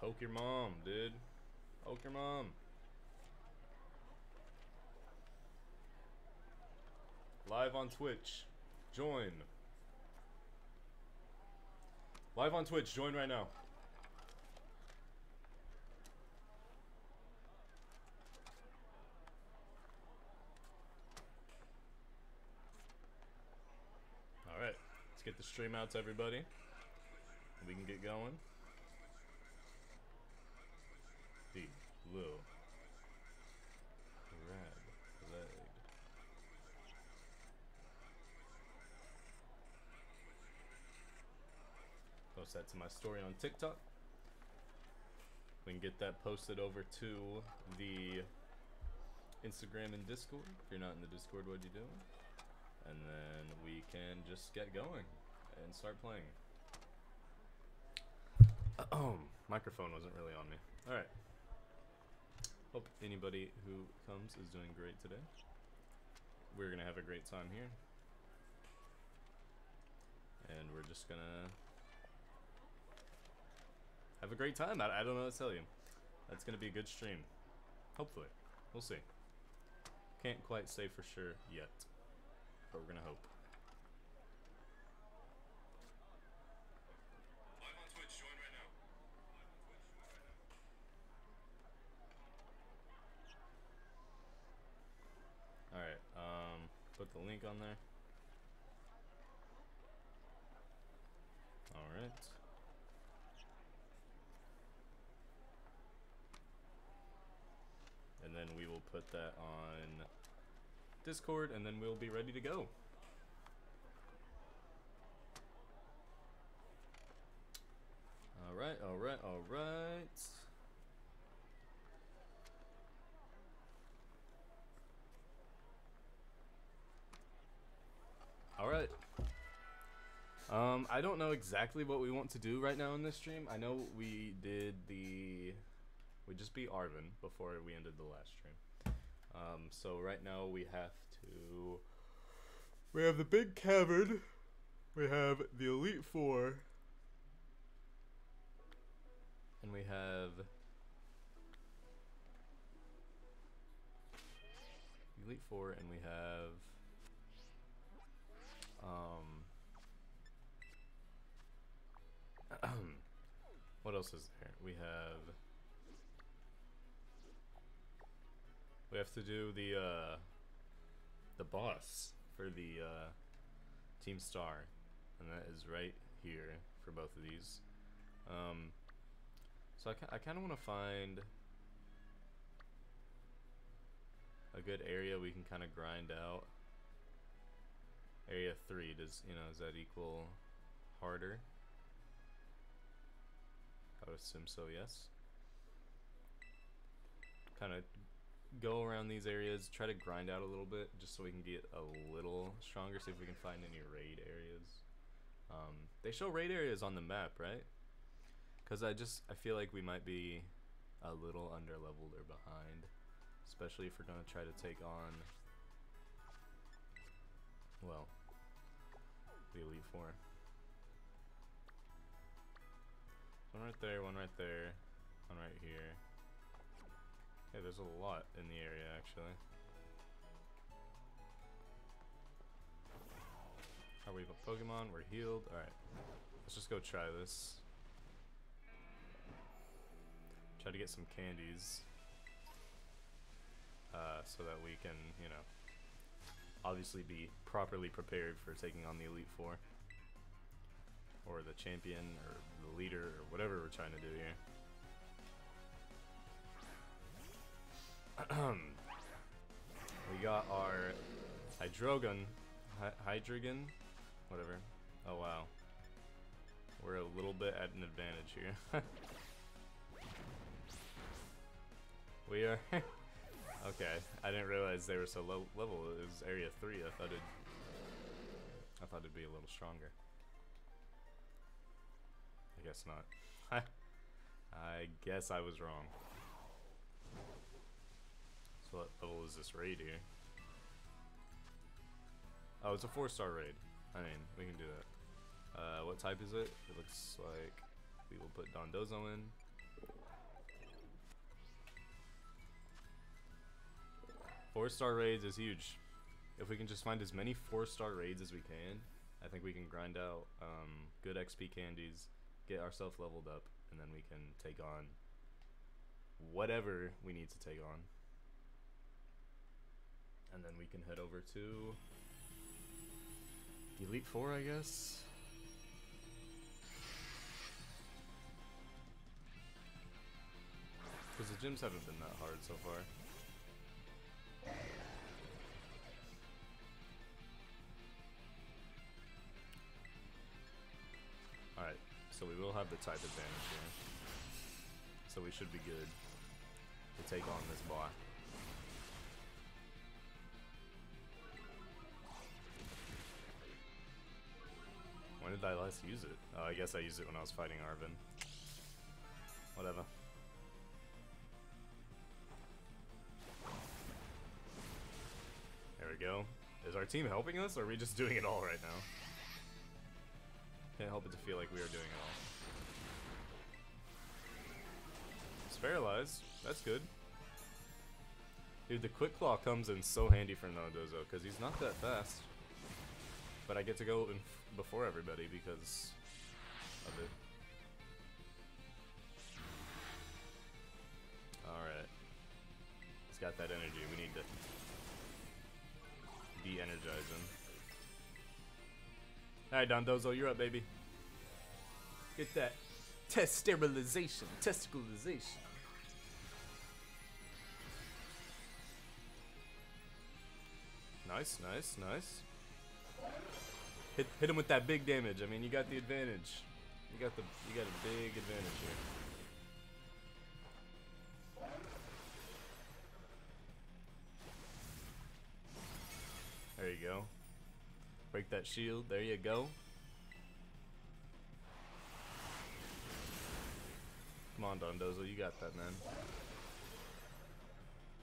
Poke your mom, dude. Poke your mom. Live on Twitch. Join. Live on Twitch. Join right now. Alright. Let's get the stream out to everybody. We can get going. The blue. Red leg. Post that to my story on TikTok. We can get that posted over to the Instagram and Discord. If you're not in the Discord, what are you doing? And then we can just get going and start playing. Um, microphone wasn't really on me. All right. Hope anybody who comes is doing great today. We're gonna have a great time here, and we're just gonna have a great time. I, I don't know what to tell you. That's gonna be a good stream. Hopefully, we'll see. Can't quite say for sure yet, but we're gonna hope. Live on Twitch, join right now. Alright, um, put the link on there. Alright. And then we will put that on Discord, and then we'll be ready to go. Alright, alright, alright. Alright. Um, I don't know exactly what we want to do right now in this stream. I know we did the... We just beat Arven before we ended the last stream. Um, so right now we have to... We have the Big Cavern. We have the Elite Four. And we have... Elite Four, and we have... Um, what else is there? We have. We have to do the uh, the boss for the uh, Team Star, and that is right here for both of these. Um, so I, I kind of want to find a good area we can kind of grind out. Area 3, does, you know, does that equal harder? I would assume so, yes. Kind of go around these areas, try to grind out a little bit, just so we can get a little stronger, see if we can find any raid areas. Um, they show raid areas on the map, right? Because I just, I feel like we might be a little under leveled or behind. Especially if we're going to try to take on, well, the Elite Four. One right there, one right there, one right here. Hey, there's a lot in the area actually. Are we a Pokemon? We're healed. Alright. Let's just go try this. Try to get some candies. Uh, so that we can, you know, obviously be properly prepared for taking on the Elite Four. Or the champion, or the leader, or whatever we're trying to do here. we got our Hydrogun, Hy whatever. Oh wow. We're a little bit at an advantage here. we are... okay, I didn't realize they were so low level. It was area 3. I thought it... I thought it'd be a little stronger. I guess not. I guess I was wrong. So what level is this raid here? Oh, it's a four star raid. I mean, we can do that. Uh, what type is it? It looks like we will put Dondozo in. Four star raids is huge. If we can just find as many four star raids as we can, I think we can grind out um, good XP candies, get ourselves leveled up, and then we can take on whatever we need to take on. And then we can head over to Elite Four, I guess. Because the gyms haven't been that hard so far. Alright, so we will have the type advantage here. So we should be good to take on this bot. When did I last use it? Oh, I guess I used it when I was fighting Arven. Whatever. There we go. Is our team helping us, or are we just doing it all right now? Can't help it to feel like we are doing it all. It's paralyzed. That's good. Dude, the Quick Claw comes in so handy for Dondozo, because he's not that fast. But I get to go before everybody because of it. Alright. He's got that energy. We need to de-energize him. Alright, Dondozo, you're up, baby. Get that test sterilization, testicalization. Nice, nice, nice. Hit, hit him with that big damage. I mean, you got the advantage. You got the, you got a big advantage here. There you go. Break that shield. There you go. Come on, Dondozo. You got that, man.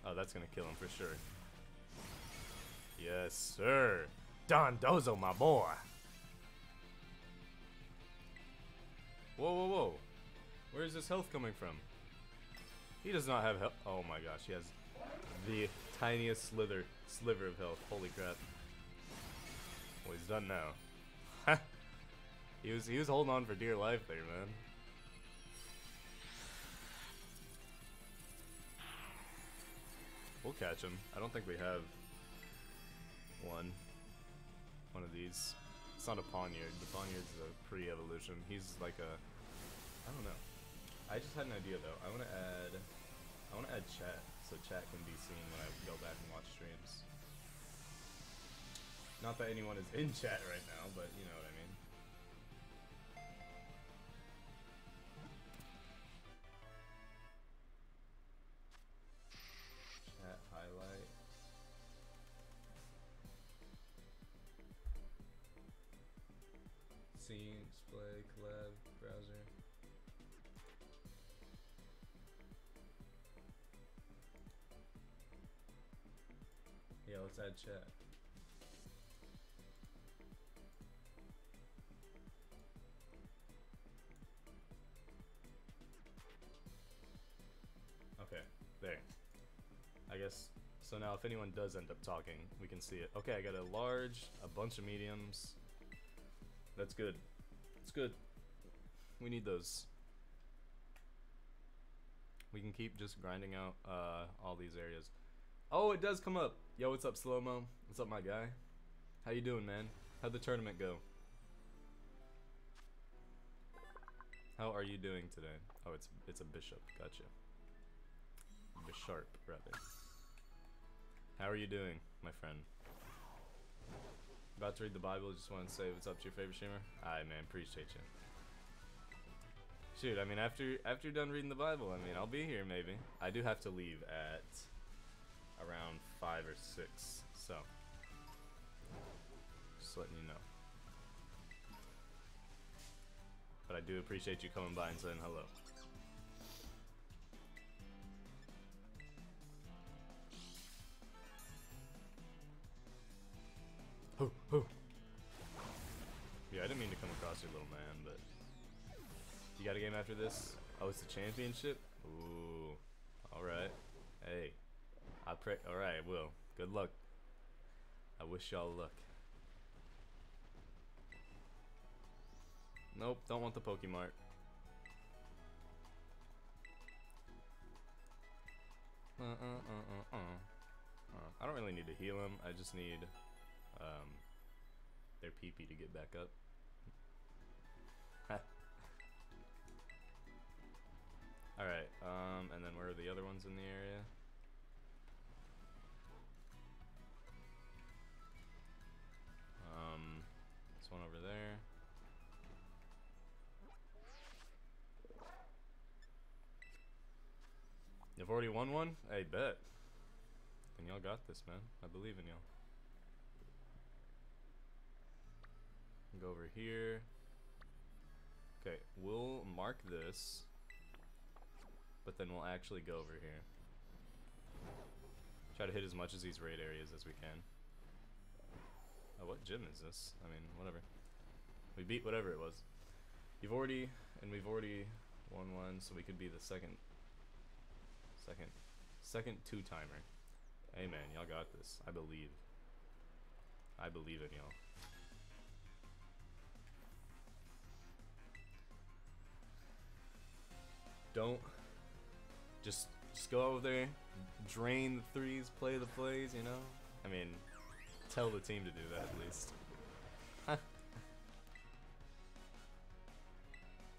Oh, that's gonna kill him for sure. Yes, sir. Dondozo, my boy. Whoa, whoa, whoa. Where is this health coming from? He does not have health. Oh my gosh, he has the tiniest slither, sliver of health. Holy crap. Well, he's done now. he was he was holding on for dear life there, man. We'll catch him. I don't think we have one. One of these. It's not a Pawniard. The Pawniard's a pre-evolution. He's like a... I don't know. I just had an idea though. I want to add... I want to add chat, so chat can be seen when I go back and watch streams. Not that anyone is in chat right now, but you know what I mean. Chat highlight. Scene, display, collab, browser. Yeah, let's add chat. If anyone does end up talking, we can see it. Okay, I got a large, a bunch of mediums. That's good. It's good. We need those. We can keep just grinding out uh, all these areas. Oh, it does come up. Yo, what's up, Slow Mo? What's up, my guy? How you doing, man? How'd the tournament go? How are you doing today? Oh, it's it's a bishop. Gotcha. Bisharp, rather. How are you doing, my friend? About to read the Bible. Just want to say what's up to your favorite streamer. Alright, man. Appreciate you. Shoot, I mean, after after you're done reading the Bible, I mean, I'll be here maybe. I do have to leave at around five or six, so just letting you know. But I do appreciate you coming by and saying hello. Yeah, I didn't mean to come across your little man, but you got a game after this? Oh, it's the championship. Ooh, all right. Hey, I pray. All right, will. Good luck. I wish y'all luck. Nope, don't want the Pokemart. Uh, uh, uh, uh, uh. Uh, I don't really need to heal him. I just need um, their PP to get back up. Alright, um, and then where are the other ones in the area? Um, this one over there. You've already won one? Hey, bet. And y'all got this, man. I believe in y'all. Go over here. Okay, we'll mark this, but then we'll actually go over here. Try to hit as much of these raid areas as we can. Oh, what gym is this? I mean, whatever. We beat whatever it was. You've already, and we've already won one, so we could be the second, second, second two-timer. Hey man, y'all got this. I believe. I believe in y'all. Don't just just go over there, drain the threes, play the plays, you know? I mean, tell the team to do that at least.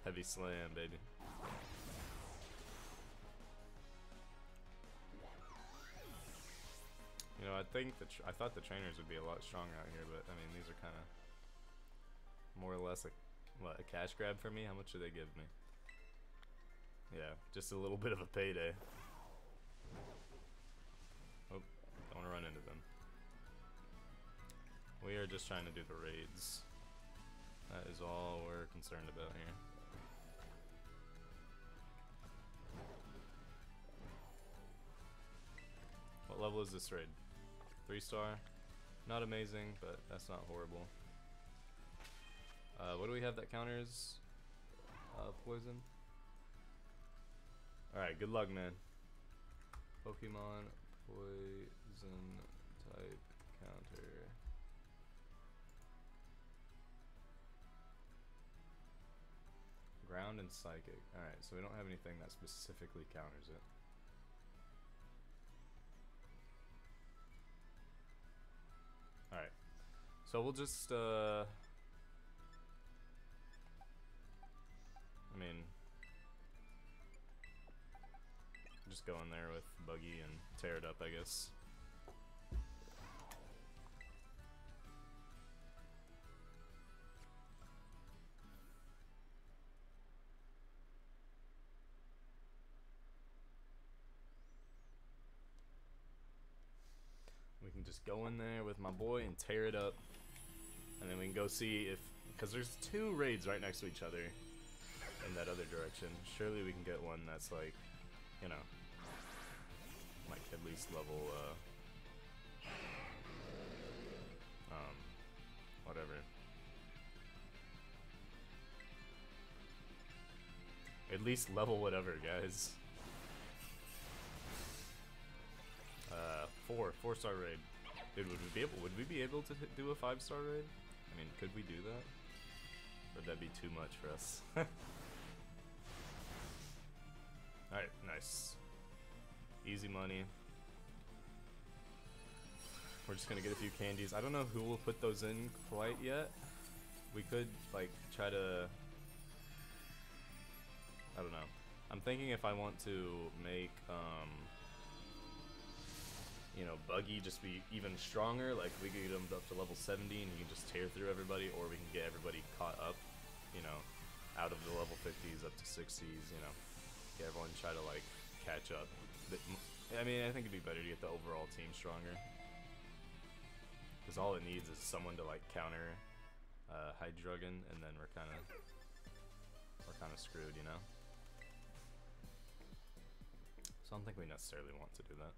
Heavy slam, baby. You know, I think the I thought the trainers would be a lot stronger out here, but I mean, these are kind of more or less a what a cash grab for me. How much do they give me? Yeah, just a little bit of a payday. Oh, don't want to run into them. We are just trying to do the raids. That is all we're concerned about here. What level is this raid? Three star. Not amazing, but that's not horrible. Uh, what do we have that counters uh, poison? Alright, good luck, man. Pokemon poison type counter. Ground and psychic. Alright, so we don't have anything that specifically counters it. Alright. So we'll just, uh... I mean... Just go in there with Buggy and tear it up, I guess. We can just go in there with my boy and tear it up. And then we can go see if... Because there's two raids right next to each other in that other direction. Surely we can get one that's like, you know, like at least level, uh, um, whatever. At least level whatever, guys. Uh, four, four star raid. Dude, would we be able? Would we be able to do a five star raid? I mean, could we do that? Would that be too much for us? Alright, nice. Easy money. We're just gonna get a few candies. I don't know who will put those in quite yet. We could, like, try to... I don't know. I'm thinking if I want to make, um... You know, Buggy just be even stronger, like we could get him up to level 70 and he can just tear through everybody, or we can get everybody caught up, you know, out of the level 50s up to 60s, you know Get everyone try to like catch up. I mean, I think it'd be better to get the overall team stronger. Because all it needs is someone to like counter uh, Hydreigon, and then we're kind of we're kind of screwed, you know. So I don't think we necessarily want to do that.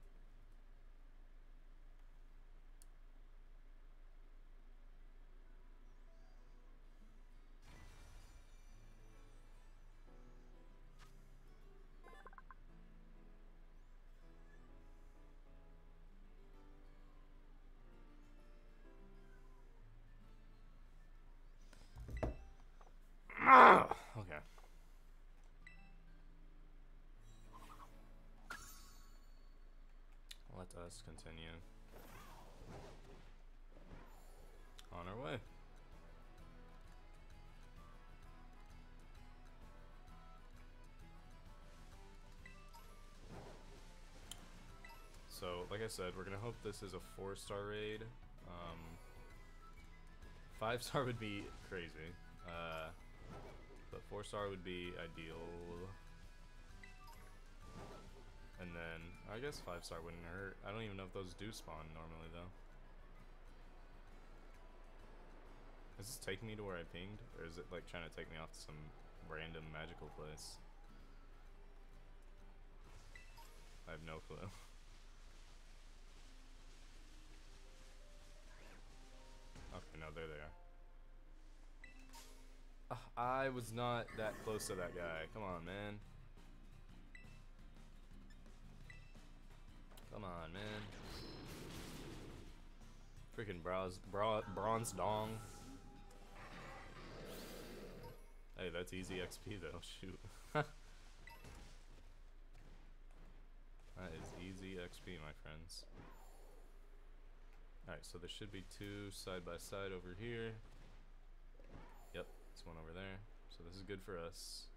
Just continue. On our way. So, like I said, we're gonna hope this is a four-star raid. Um, five star would be crazy, uh, but four star would be ideal. And then, I guess five star wouldn't hurt. I don't even know if those do spawn normally though. Is this taking me to where I pinged? Or is it like trying to take me off to some random magical place? I have no clue. Okay, no, there they are. Uh, I was not that close to that guy. Come on, man. Come on, man. Freaking bra, bronze dong. Hey, that's easy XP though. Shoot. that is easy XP, my friends. Alright, so there should be two side by side over here. Yep, it's one over there. So this is good for us.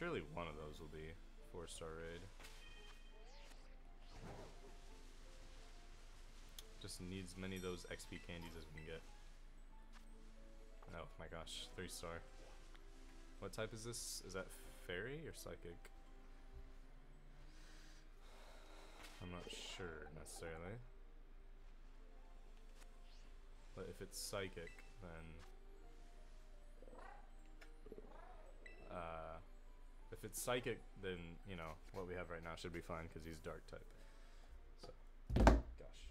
Surely one of those will be four star raid. Just needs many of those XP candies as we can get. Oh my gosh, three star. What type is this? Is that fairy or psychic? I'm not sure necessarily. But if it's psychic, then uh, if it's psychic, then you know what we have right now should be fine because he's dark type. So, gosh,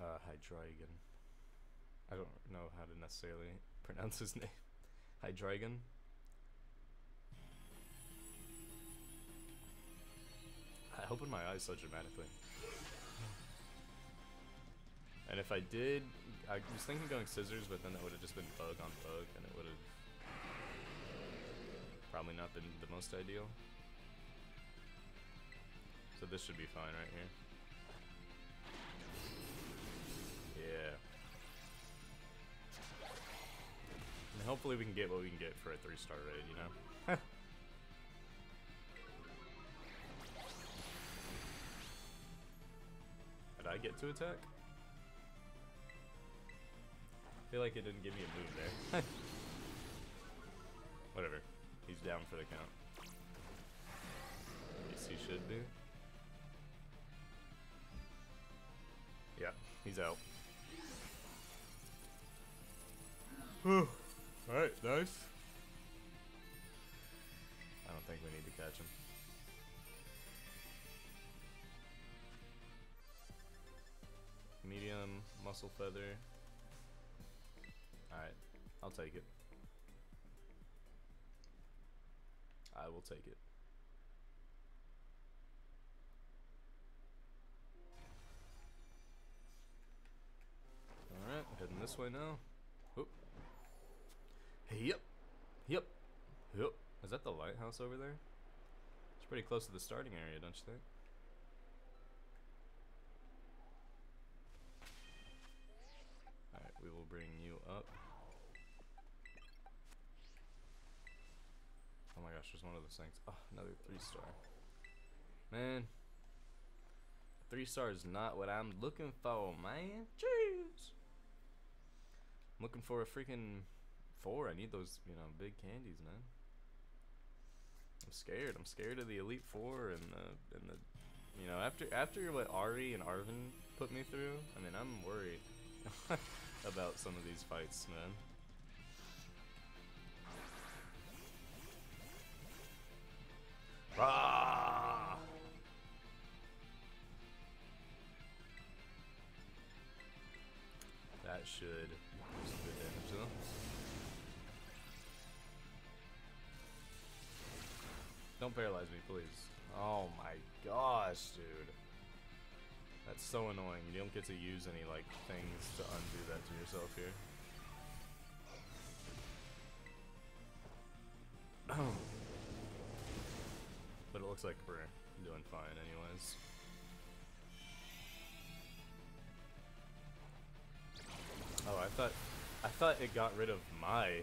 uh, Hydreigon. I don't know how to necessarily pronounce his name. Hydreigon. I opened my eyes so dramatically. And if I did, I was thinking going scissors, but then that would have just been bug on bug, and it would have probably not been the most ideal. So this should be fine right here. Yeah. And hopefully we can get what we can get for a three star raid, you know? Did I get to attack? I feel like it didn't give me a move there. Whatever. He's down for the count. At least he should be. Yeah, he's out. Alright, nice. I don't think we need to catch him. Medium, muscle feather. Alright, I'll take it. I will take it. Alright, heading this way now. Oop. Yep. Yep. Yep. Is that the lighthouse over there? It's pretty close to the starting area, don't you think? Alright, we will bring you up. Oh my gosh, there's one of those things. Oh, another three star. Man. Three star is not what I'm looking for, man. Jeez. I'm looking for a freaking four. I need those, you know, big candies, man. I'm scared. I'm scared of the Elite Four and the and the you know, after after what Ari and Arven put me through, I mean I'm worried about some of these fights, man. Ah! That should do some good damage though. Don't paralyze me, please. Oh my gosh, dude. That's so annoying. You don't get to use any like things to undo that to yourself here. looks like we're doing fine anyways. Oh, I thought I thought it got rid of my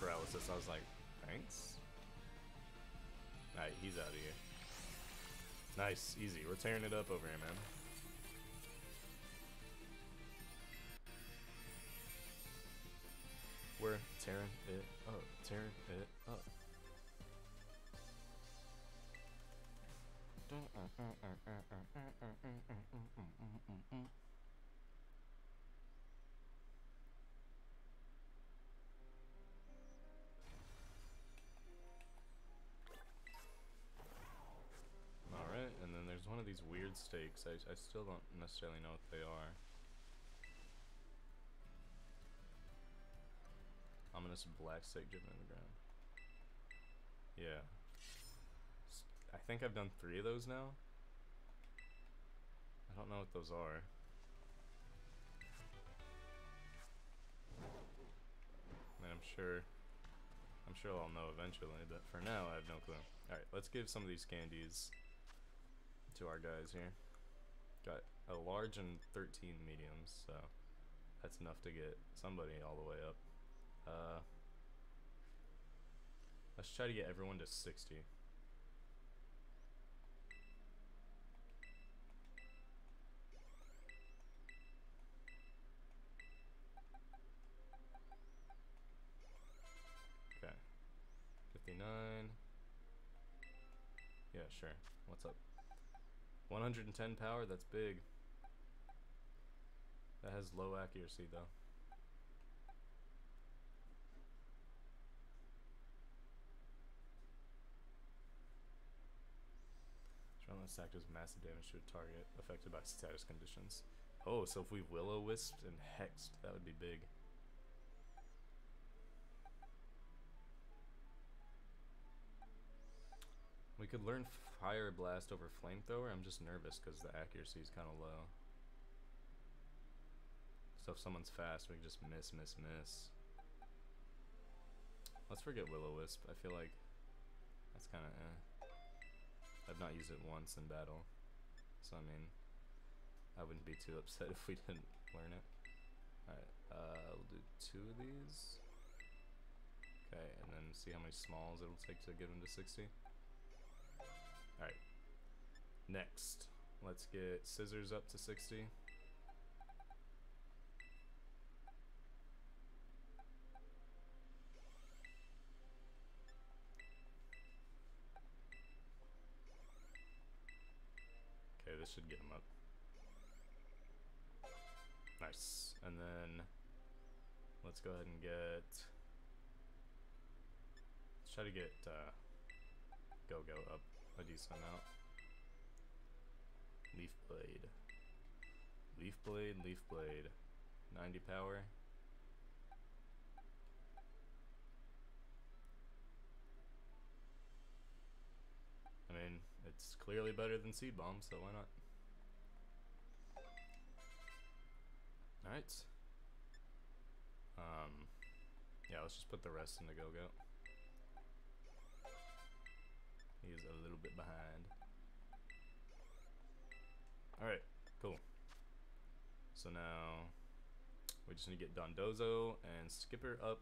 paralysis. I was like, thanks. Alright, he's out of here. Nice, easy. We're tearing it up over here, man. We're tearing it up, tearing it up. Alright, and then there's one of these weird stakes. I, I still don't necessarily know what they are. Ominous black stake driven in the ground. Yeah. I think I've done three of those now. I don't know what those are. I mean, I'm sure I'm sure I'll know eventually, but for now I have no clue. Alright, let's give some of these candies to our guys here. Got a large and 13 mediums, so that's enough to get somebody all the way up. Uh, let's try to get everyone to 60. Okay. 59. Yeah, sure. What's up? 110 power, that's big. That has low accuracy though. Adrenaline sack does massive damage to a target affected by status conditions. Oh, so if we Will-O-Wisped and Hexed, that would be big. We could learn Fire Blast over Flamethrower. I'm just nervous because the accuracy is kind of low. So if someone's fast, we can just miss, miss, miss. Let's forget Will-O-Wisp. I feel like that's kind of eh. I've not used it once in battle. So, I mean, I wouldn't be too upset if we didn't learn it. Alright, uh, we'll do two of these. Okay, and then see how many smalls it'll take to get them to 60. Alright. Next, let's get scissors up to 60. Okay, this should get him up. Nice. And then let's go ahead and get. Let's try to get uh, Go Go up a decent amount. Leaf Blade. Leaf Blade, Leaf Blade. 90 power. I mean, it's clearly better than Seed Bomb, so why not? Alright. Um, yeah, let's just put the rest in the Go-Go. He's a little bit behind. Alright, cool. So now, we just need to get Dondozo and Skipper up,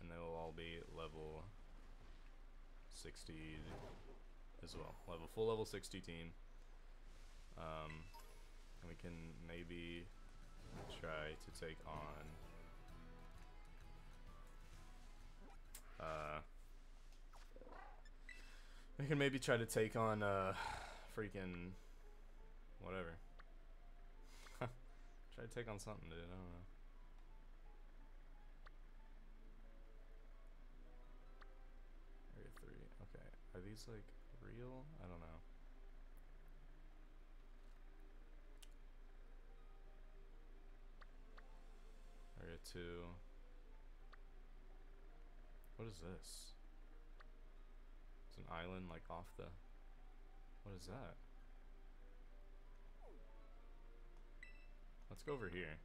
and they will all be level 60 as well. We'll have a full level 60 team. Um, and we can maybe try to take on uh, we can maybe try to take on uh freaking whatever. try to take on something, dude. I don't know. Area three. Okay. Are these like real? I don't know. Area 2. What is this? An island like off the... What is that? Let's go over here.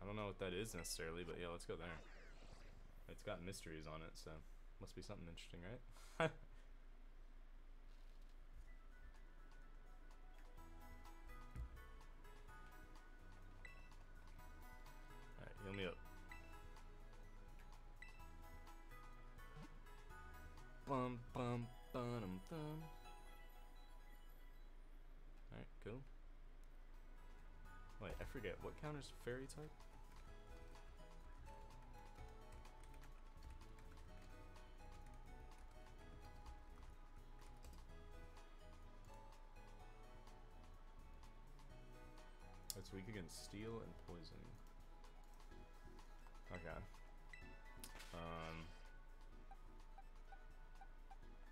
I don't know what that is necessarily, but yeah, let's go there. It's got mysteries on it, so must be something interesting, right? forget. What counters fairy type? It's weak against steel and poison. Okay. Um.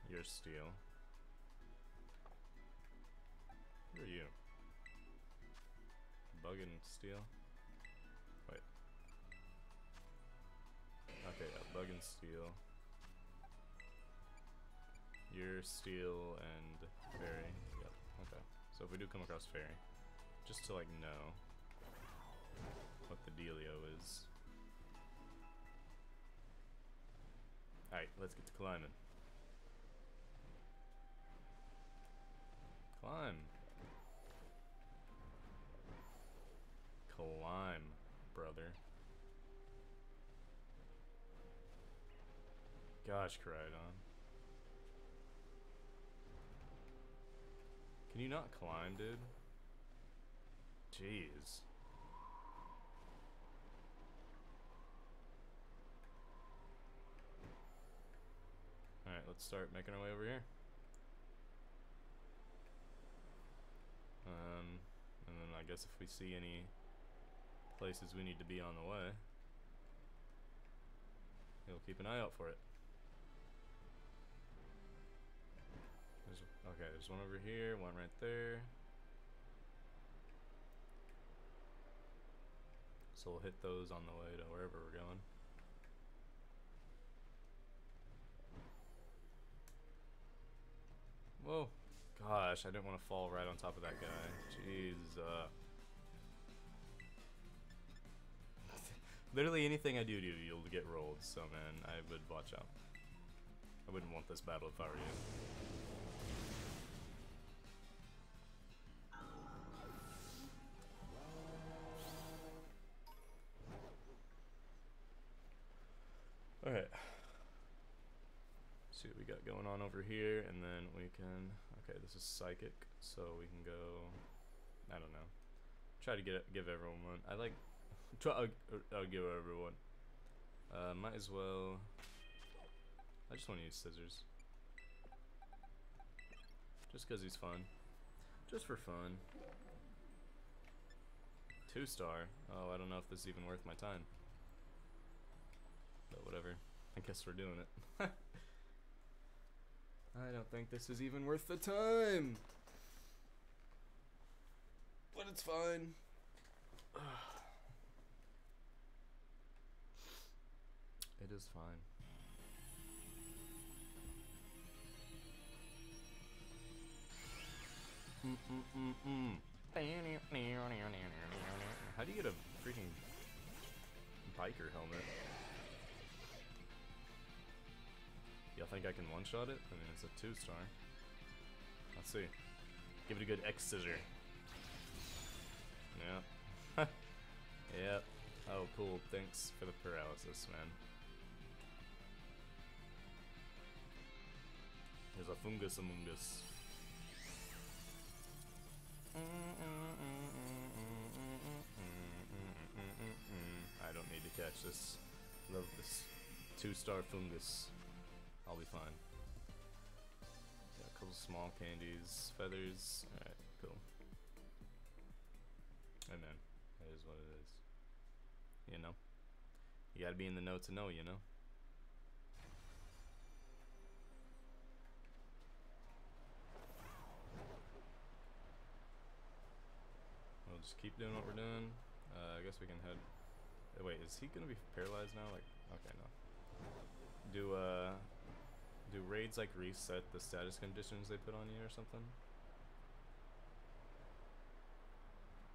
You're steel. Who are you? And steel? Wait. Okay, yeah, bug and steel. You're steel and fairy. Yep, okay. So if we do come across fairy, just to like know what the dealio is. Alright, let's get to climbing. Climb. Climb, brother. Gosh, Koraidon. Can you not climb, dude? Jeez. Alright, let's start making our way over here. Um, and then I guess if we see any places we need to be on the way, we'll keep an eye out for it. There's, okay, there's one over here, one right there. So we'll hit those on the way to wherever we're going. Whoa. Gosh, I didn't want to fall right on top of that guy. Jeez. Uh. Literally anything I do to you, you'll get rolled. So, man, I would watch out. I wouldn't want this battle if I were you. Alright. See what we got going on over here, and then we can... Okay, this is Psychic, so we can go... I don't know. Try to get give everyone one. I like... Try, I'll, I'll give everyone. Uh, might as well... I just want to use scissors. Just because he's fun. Just for fun. Two star. Oh, I don't know if this is even worth my time. But whatever. I guess we're doing it. I don't think this is even worth the time. But it's fine. it is fine. How do you get a freaking biker helmet? Y'all think I can one-shot it? I mean, it's a two-star. Let's see. Give it a good X-scissor. Yeah. yep. Oh, cool. Thanks for the paralysis, man. There's a fungus among us. I don't need to catch this. Love this two-star fungus. I'll be fine. Got a couple small candies, feathers. Alright, cool. And then, that is what it is. You know? You gotta be in the know to know, you know? Just keep doing what we're doing. Uh, I guess we can head... Wait, is he gonna be paralyzed now? Like, okay, no. Do, uh... Do raids like reset the status conditions they put on you or something?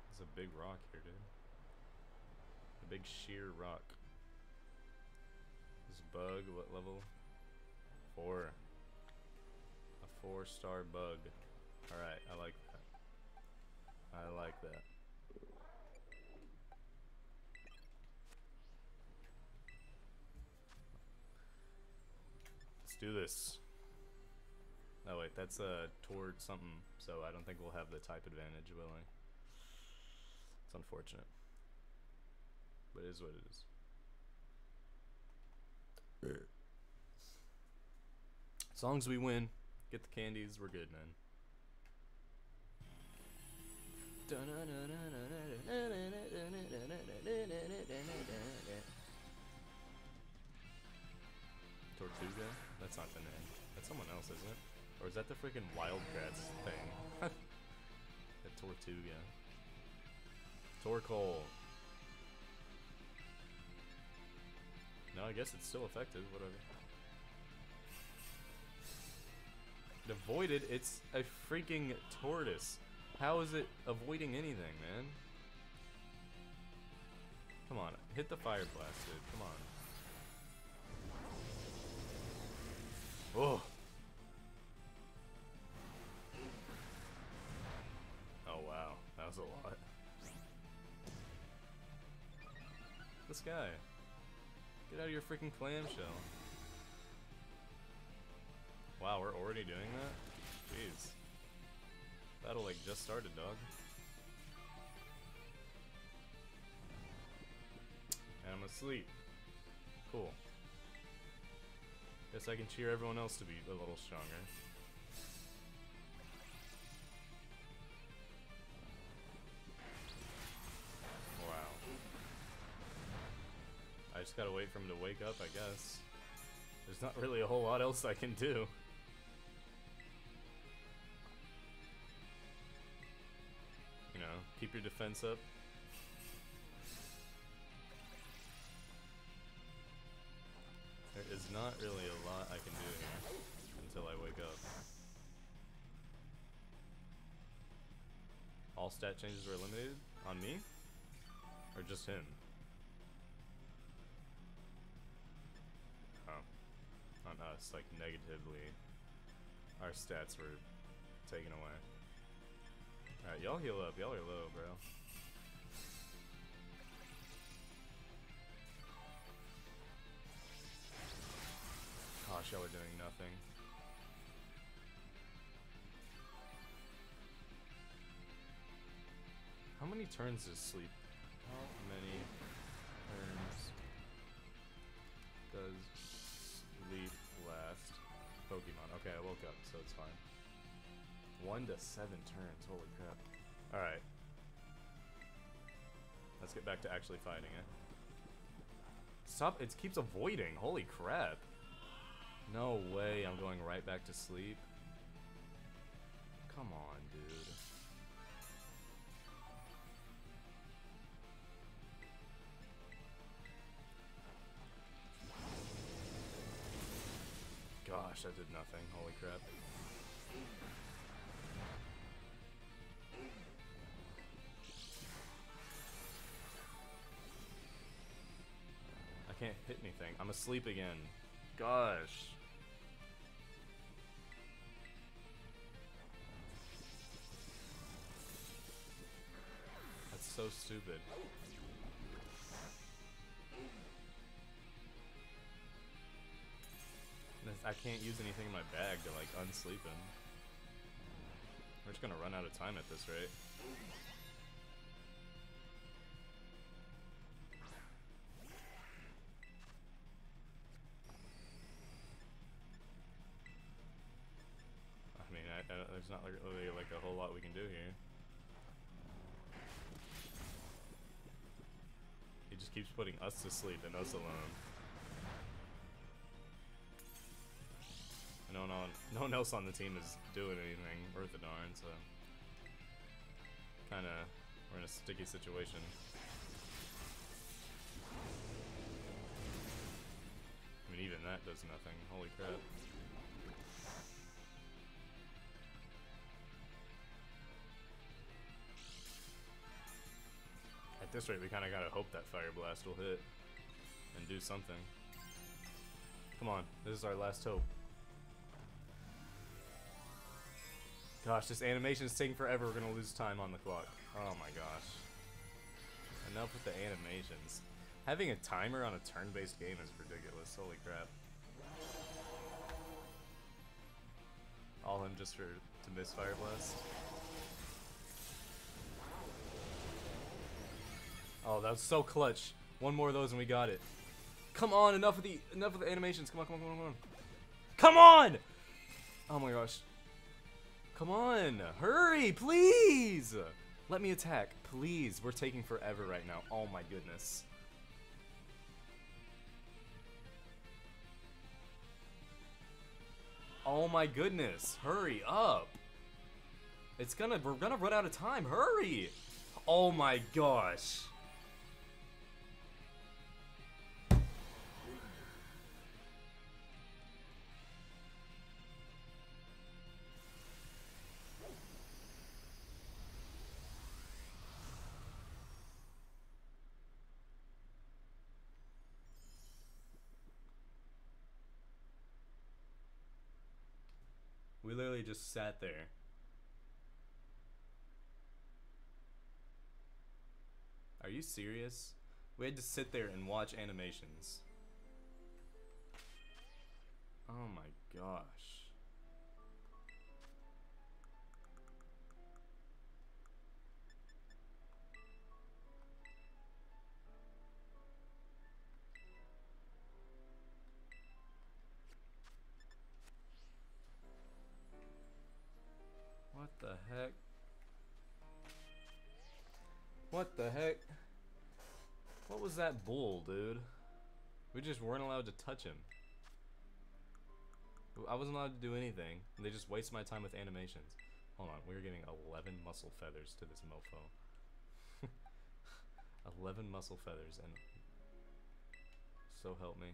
There's a big rock here, dude. A big sheer rock. This bug, what level? Four. A four star bug. Alright, I like that. I like that. Do this. Oh wait, that's uh toward something, so I don't think we'll have the type advantage, will I? It's unfortunate. But it is what it is. As long as we win, get the candies, we're good, man. Isn't it? Or is that the freaking Wildcats thing? the Tortuga. Torkoal. No, I guess it's still effective, whatever. Avoided? It's a freaking tortoise. How is it avoiding anything, man? Come on, hit the fire blast, dude. Come on. Oh was a lot. This guy. Get out of your freaking clamshell. Wow, we're already doing that? Jeez. Battle like just started, dog. And I'm asleep. Cool. Guess I can cheer everyone else to be a little stronger. Gotta wait for him to wake up, I guess. There's not really a whole lot else I can do. You know, keep your defense up. There is not really a lot I can do here until I wake up. All stat changes are eliminated? On me? Or just him? Like negatively. Our stats were taken away. Alright, y'all heal up. Y'all are low, bro. Gosh, y'all are doing nothing. How many turns does sleep? How many turns does Okay, I woke up, so it's fine. One to seven turns. Holy crap. Alright. Let's get back to actually fighting it. Stop. It keeps avoiding. Holy crap. No way I'm going right back to sleep. Come on, Gosh, that did nothing. Holy crap. I can't hit anything. I'm asleep again. Gosh. That's so stupid. I can't use anything in my bag to like unsleep him. We're just gonna run out of time at this rate. I mean, I, I, there's not really like a whole lot we can do here. He just keeps putting us to sleep and us alone. no one, else on the team is doing anything worth a darn, so kind of we're in a sticky situation. I mean, even that does nothing. Holy crap. At this rate, we kind of gotta hope that Fire Blast will hit and do something. Come on, this is our last hope. Gosh, this animation is taking forever. We're gonna lose time on the clock. Oh my gosh. Enough with the animations. Having a timer on a turn-based game is ridiculous. Holy crap. All him just for to miss Fire Blast. Oh, that was so clutch. One more of those and we got it. Come on, enough of the enough of the animations. Come on, come on, come on, come on. Come on! Oh my gosh. Come on, hurry, please! Let me attack, please. We're taking forever right now. Oh my goodness. Oh my goodness, hurry up. It's gonna, we're gonna run out of time, hurry! Oh my gosh. Just sat there. Are you serious? We had to sit there and watch animations. Oh my gosh. What the heck? What was that bull, dude? We just weren't allowed to touch him. I wasn't allowed to do anything. They just waste my time with animations. Hold on, we're getting 11 muscle feathers to this mofo. 11 muscle feathers and so help me.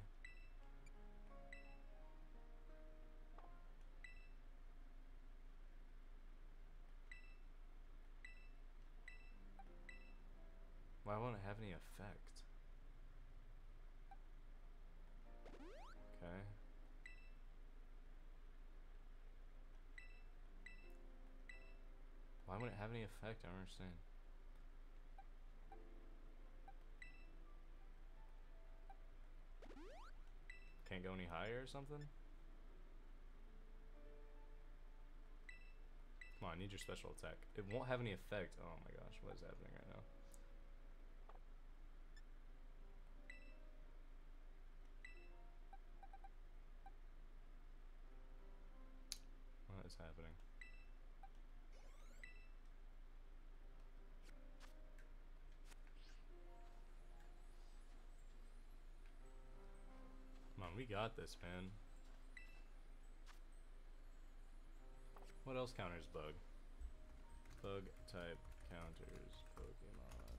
Why won't it have any effect? Okay. Why would it have any effect? I don't understand. Can't go any higher or something? Come on, I need your special attack. It won't have any effect. Oh my gosh, what is happening right now? Happening? Come on, we got this, man. What else counters bug? Bug type counters Pokemon.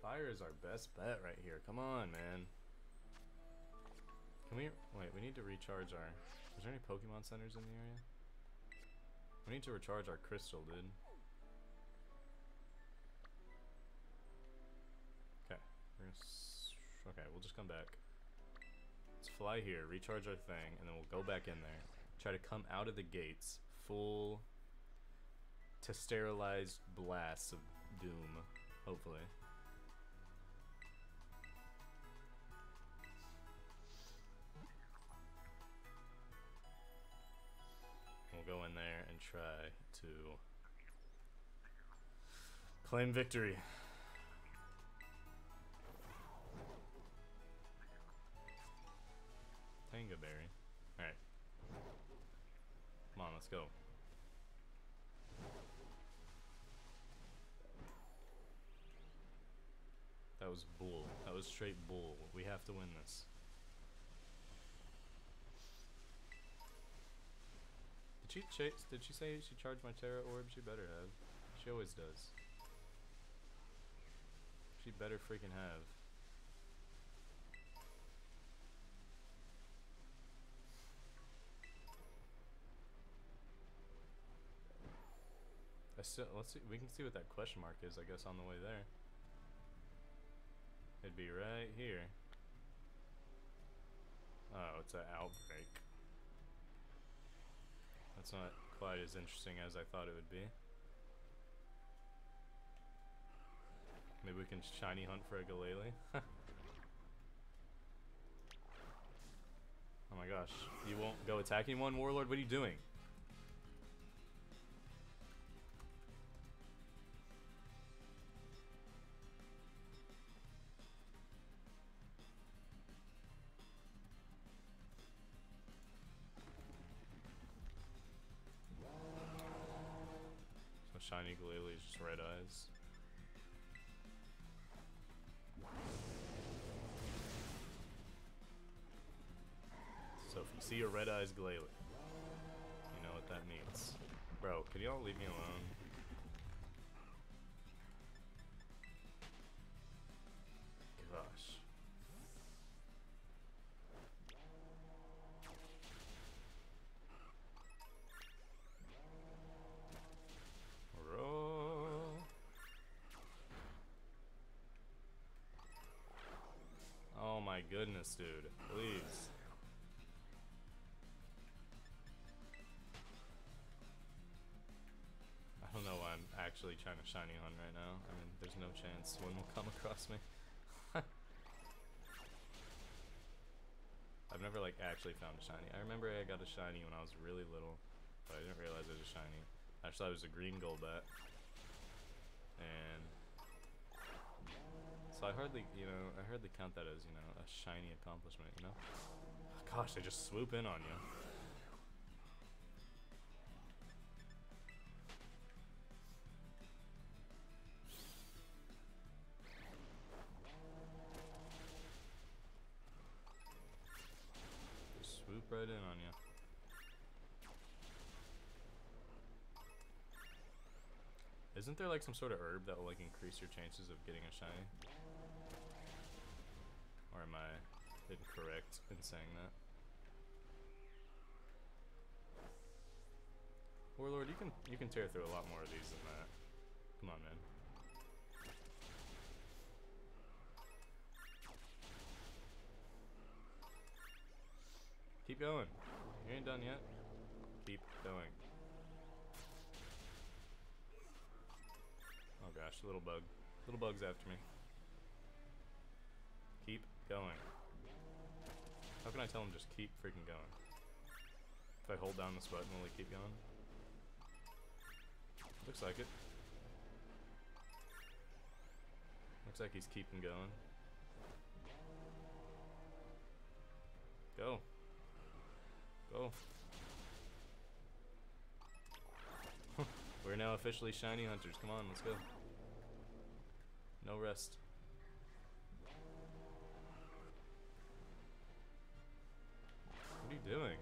Fire is our best bet right here. Come on, man. Can we wait? We need to recharge our. Is there any Pokemon centers in the area? We need to recharge our crystal, dude. Okay, we're gonna. Okay, we'll just come back. Let's fly here, recharge our thing, and then we'll go back in there. Try to come out of the gates full to sterilized blasts of doom, hopefully. Go in there and try to claim victory. Tanga berry. Alright. Come on, let's go. That was bull. That was straight bull. We have to win this. She? Did she say she charged my Tera Orb? She better have. She always does. She better freaking have. I still let's see. We can see what that question mark is. I guess on the way there. It'd be right here. Oh, it's an outbreak. That's not quite as interesting as I thought it would be. Maybe we can shiny hunt for a Galele. oh my gosh. You won't go attacking one, Warlord? What are you doing? Goodness, dude. Please. I don't know why I'm actually trying to shiny hunt right now. I mean, there's no chance one will come across me. I've never like actually found a shiny. I remember I got a shiny when I was really little, but I didn't realize it was a shiny. I just thought it was a green gold bat. And so I hardly, you know, I hardly count that as, you know, a shiny accomplishment, you know? Gosh, they just swoop in on you. Just swoop right in on you. Isn't there like some sort of herb that will like increase your chances of getting a shiny? Or am I incorrect in saying that? Warlord, you can you can tear through a lot more of these than that. Come on, man. Keep going. You ain't done yet. Keep going. Oh gosh, a little bug. Little bug's after me. Keep going. How can I tell him just keep freaking going? If I hold down this button, will he keep going? Looks like it. Looks like he's keeping going. Go. Go. We're now officially shiny hunters. Come on, let's go. No rest. You doing,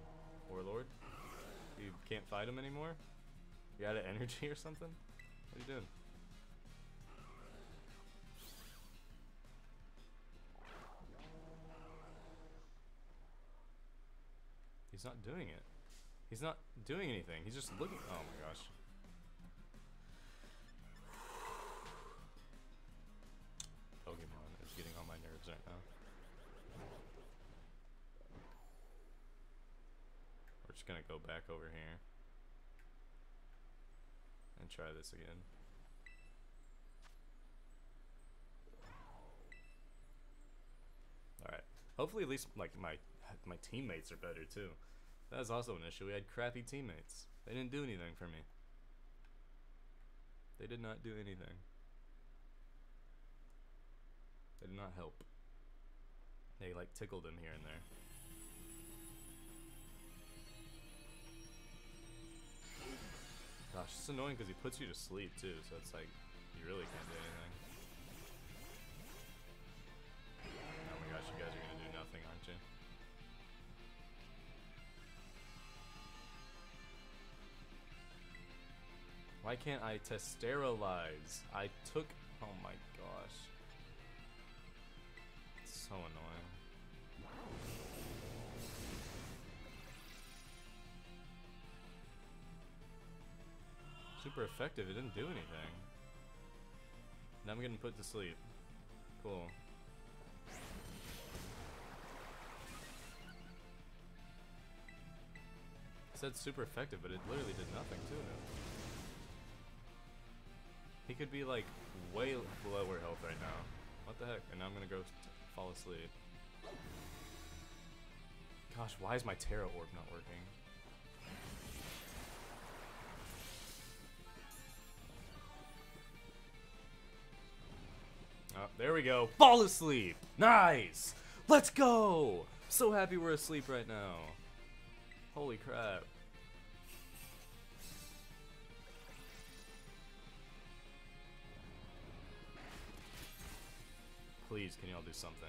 Warlord? You can't fight him anymore? You out of energy or something? What are you doing? He's not doing it. He's not doing anything. He's just looking. Oh my gosh. Just gonna go back over here and try this again. Alright. Hopefully at least like my my teammates are better too. That was also an issue. We had crappy teammates. They didn't do anything for me. They did not do anything. They did not help. They like tickled him here and there. Gosh, it's annoying because he puts you to sleep too, so it's like you really can't do anything. Oh my gosh, you guys are gonna do nothing, aren't you? Why can't I test sterilize? I took. Oh my gosh. It's so annoying. super effective, it didn't do anything. Now I'm getting put to sleep. Cool. It said super effective, but it literally did nothing to him. He could be like way lower health right now. What the heck? And now I'm gonna go fall asleep. Gosh, why is my Tera Orb not working? There we go. Fall asleep. Nice. Let's go. So happy we're asleep right now. Holy crap. Please, can y'all do something?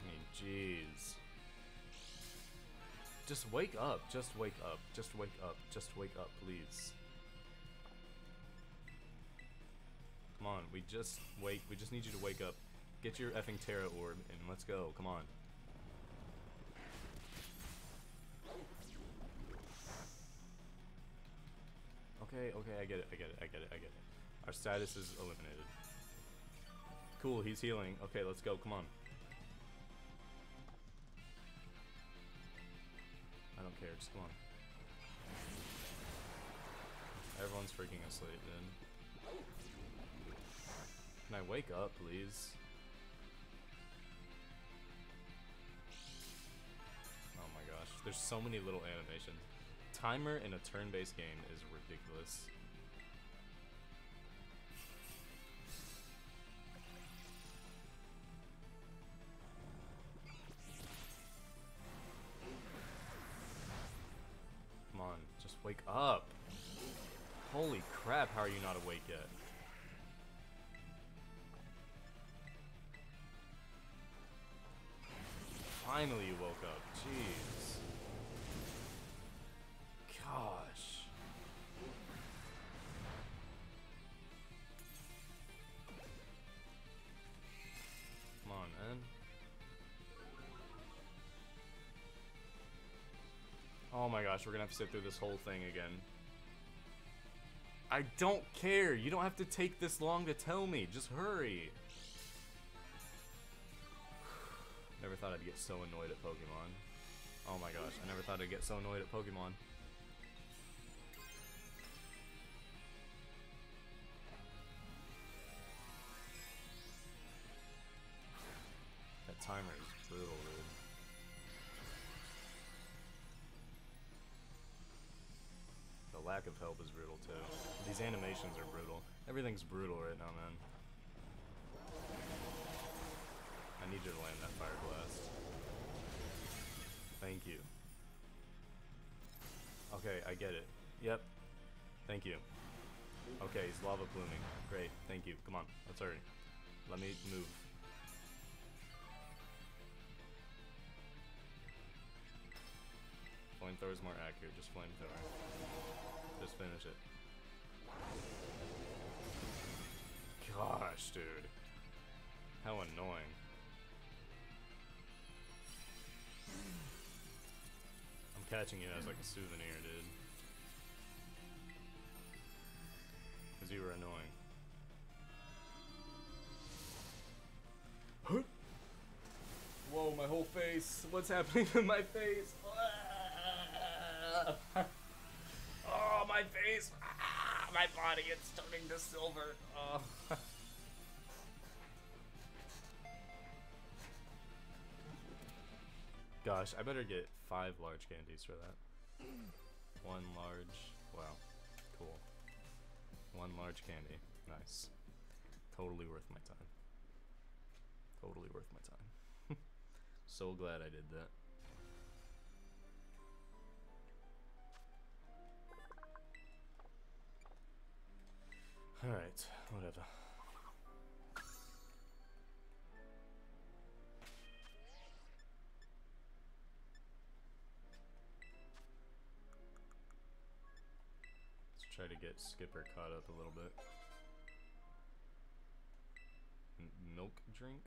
I mean, jeez. Just wake up. Just wake up. Just wake up. Just wake up, please. Come on, we just wake. We just need you to wake up. Get your effing Tera Orb and let's go. Come on. Okay, okay, I get it, I get it, I get it, I get it. Our status is eliminated. Cool, he's healing. Okay, let's go, come on. I don't care, just come on. Everyone's freaking asleep, dude. Can I wake up, please? Oh my gosh, there's so many little animations. Timer in a turn-based game is ridiculous. Gosh, we're gonna have to sit through this whole thing again. I don't care. You don't have to take this long to tell me. Just hurry. Never thought I'd get so annoyed at Pokemon. Oh my gosh, I never thought I'd get so annoyed at Pokemon. Everything's brutal right now, man. I need you to land that fire blast. Thank you. Okay, I get it. Yep. Thank you. Okay, he's lava blooming. Great, thank you. Come on, let's hurry. Let me move. Flamethrower is more accurate, just flamethrower. Just finish it. Gosh, dude. How annoying. I'm catching you as like a souvenir, dude. Because you were annoying. Whoa, my whole face. What's happening to my face? oh, my face. Ah. My body, it's turning to silver. Oh. Gosh, I better get five large candies for that. One large, wow, cool. One large candy, nice. Totally worth my time. Totally worth my time. so glad I did that. Alright, whatever. Let's try to get Skipper caught up a little bit. M milk drink?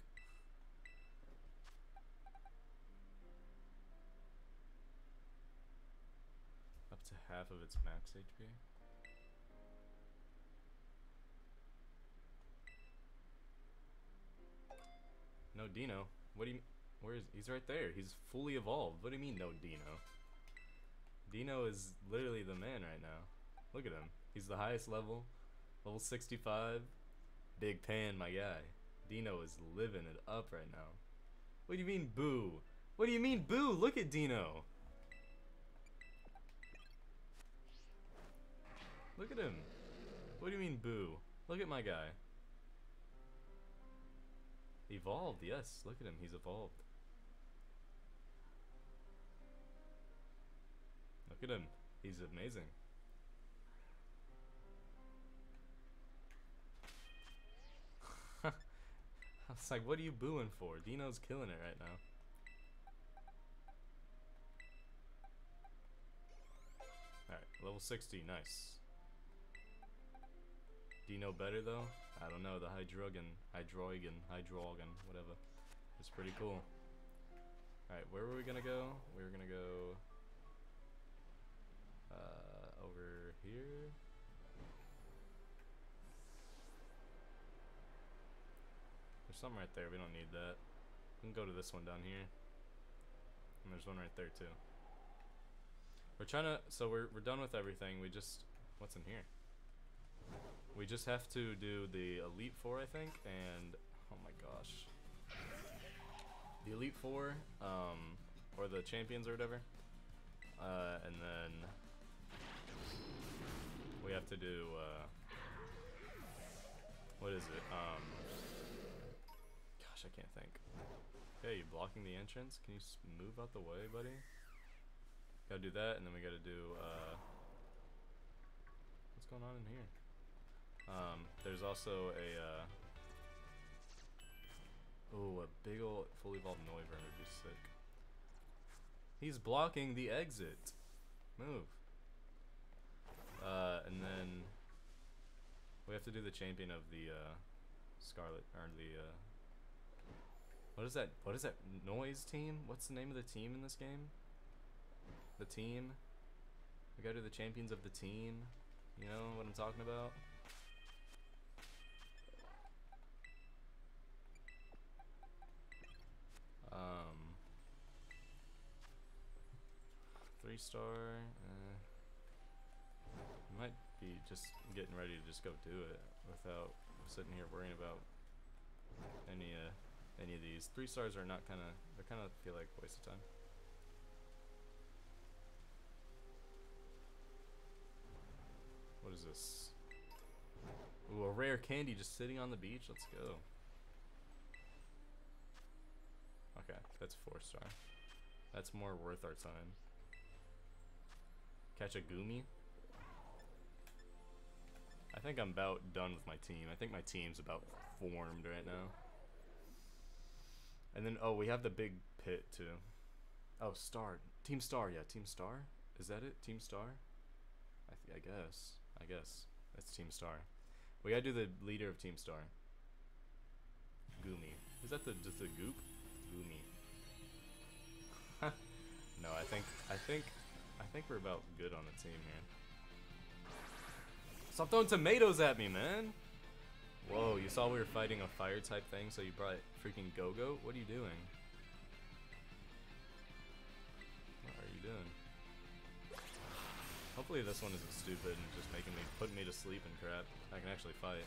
Up to half of its max HP? No Dino. What do you Where is he's right there. He's fully evolved. What do you mean no Dino? Dino is literally the man right now. Look at him. He's the highest level. Level 65. Big Pan, my guy. Dino is living it up right now. What do you mean boo? What do you mean boo? Look at Dino. Look at him. What do you mean boo? Look at my guy. Evolved, yes. Look at him. He's evolved. Look at him. He's amazing. I was like, what are you booing for? Dino's killing it right now. Alright, level 60, nice. Dino better though? I don't know, the Hydrogen, Hydroigan, Hydrogan, whatever. It's pretty cool. Alright, where were we gonna go? We were gonna go uh, over here. There's something right there. We don't need that. We can go to this one down here. And there's one right there too. We're trying to. So we're we're done with everything. We just. What's in here? We just have to do the Elite Four, I think, and oh my gosh, the Elite Four, um, or the Champions or whatever, uh, and then we have to do uh, what is it? Um, gosh, I can't think. Hey, you blocking the entrance? Can you move out the way, buddy? Gotta do that, and then we gotta do. Uh, what's going on in here? Um, there's also a. Uh, oh, a big ol' fully evolved Noivern would be sick. He's blocking the exit. Move. Uh, and then we have to do the champion of the uh, Scarlet or the. Uh, what is that? What is that noise team? What's the name of the team in this game? The team. We gotta do the champions of the team. You know what I'm talking about? Um, three star. Uh, might be just getting ready to just go do it without sitting here worrying about any uh, any of these. Three stars are not kind of they kind of feel like waste of time. What is this? Ooh, a rare candy just sitting on the beach. Let's go. Okay, that's four star. That's more worth our time. Catch a Goomy. I think I'm about done with my team. I think my team's about formed right now. And then, oh, we have the big pit too. Oh, Star. Team Star, yeah, Team Star. Is that it? Team Star? I, I guess. I guess. That's Team Star. We gotta do the leader of Team Star. Goomy. Is that the just the goop? No, I think I think I think we're about good on the team here. Stop throwing tomatoes at me, man! Whoa, you saw we were fighting a fire type thing, so you brought freaking Go-Go? What are you doing? What are you doing? Hopefully this one isn't stupid and just making me, putting me to sleep and crap. I can actually fight.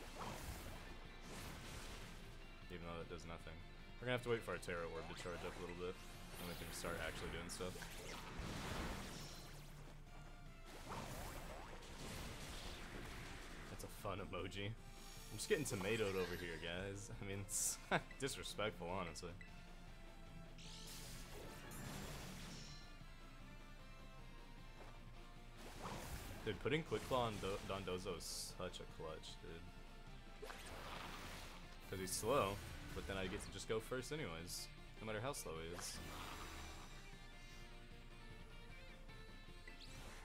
Even though that does nothing. We're gonna have to wait for our Tera Orb to charge up a little bit, and we can start actually doing stuff. That's a fun emoji. I'm just getting tomatoed over here, guys. I mean, it's disrespectful, honestly. Dude, putting Quick Claw on Do Dondozo is such a clutch, dude. Because he's slow, but then I get to just go first anyways, no matter how slow he is.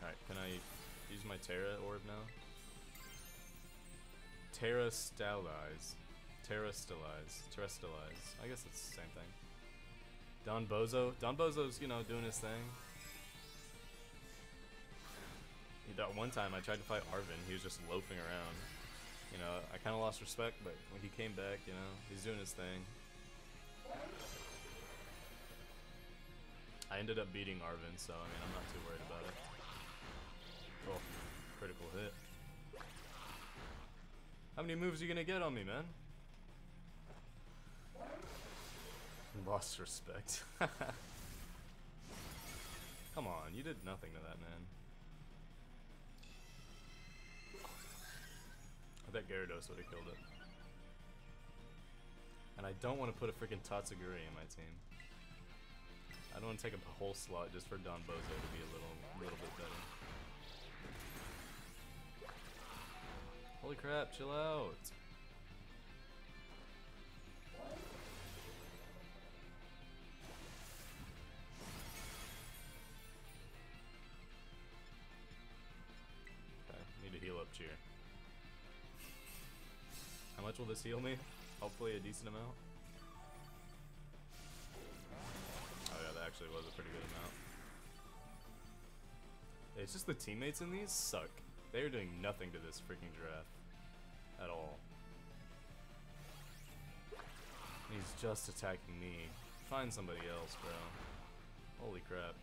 Alright, can I use my Tera Orb now? Terastallize. Terra Stylize. Terastallize. I guess it's the same thing. Dondozo. Don Bozo's, you know, doing his thing. That one time I tried to fight Arven, he was just loafing around. You know, I kind of lost respect, but when he came back, you know, he's doing his thing. I ended up beating Arven, so I mean, I'm not too worried about it. Oh, critical hit. How many moves are you gonna get on me, man? Lost respect. Come on, you did nothing to that man. Bet Gyarados would have killed it. And I don't want to put a freaking Tatsugiri in my team. I don't want to take up a whole slot just for Dondozo to be a little, little bit better. Holy crap, chill out. Okay, need to heal up cheer. How much will this heal me? Hopefully a decent amount. Oh yeah, that actually was a pretty good amount. It's just the teammates in these suck. They are doing nothing to this freaking giraffe. At all. He's just attacking me. Find somebody else, bro. Holy crap.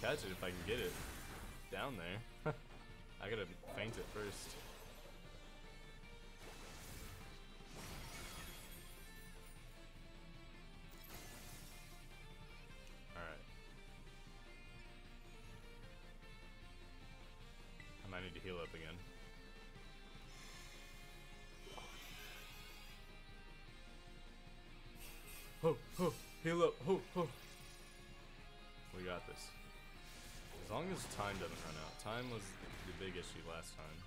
Catch it if I can get it down there. I gotta faint it first. Time was the big issue last time.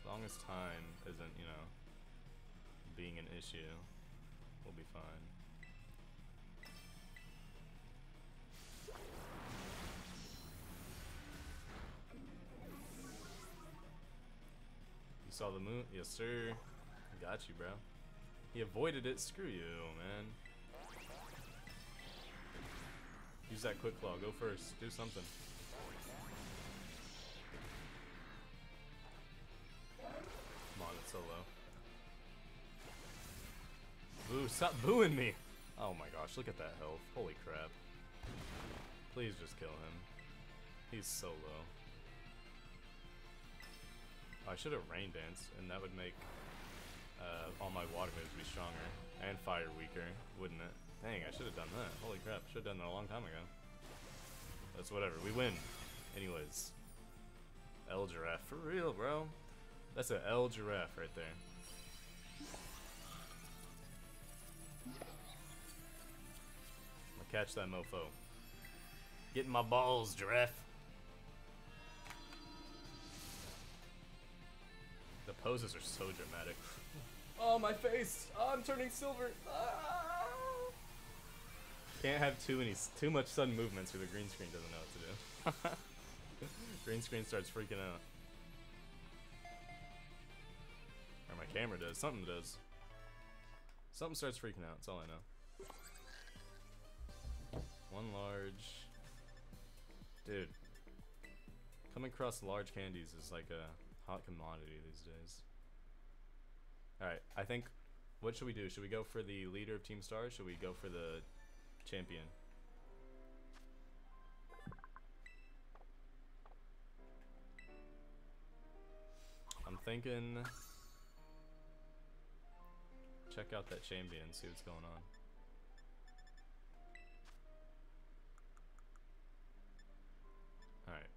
As long as time isn't, you know, being an issue, we'll be fine. You saw the moon? Yes, sir. Got you, bro. He avoided it. Screw you, man. Use that quick claw. Go first. Do something. Come on, it's so low. Boo, stop booing me! Oh my gosh, look at that health. Holy crap. Please just kill him. He's so low. Oh, I should have rain danced, and that would make uh, all my water moves be stronger. And fire weaker, wouldn't it? Dang, I should have done that. Holy crap, should have done that a long time ago. That's whatever, we win. Anyways. L giraffe, for real, bro. That's an L giraffe right there. I'm gonna catch that mofo. Getting my balls, giraffe. The poses are so dramatic. Oh, my face! Oh, I'm turning silver! Ah! Can't have too many, too much sudden movements or the green screen doesn't know what to do. green screen starts freaking out. Camera does. Something does. Something starts freaking out. That's all I know. One large. Dude. Coming across large candies is like a hot commodity these days. Alright, I think, what should we do? Should we go for the leader of Team Star? Should we go for the champion? I'm thinking, check out that champion, see what's going on. Alright.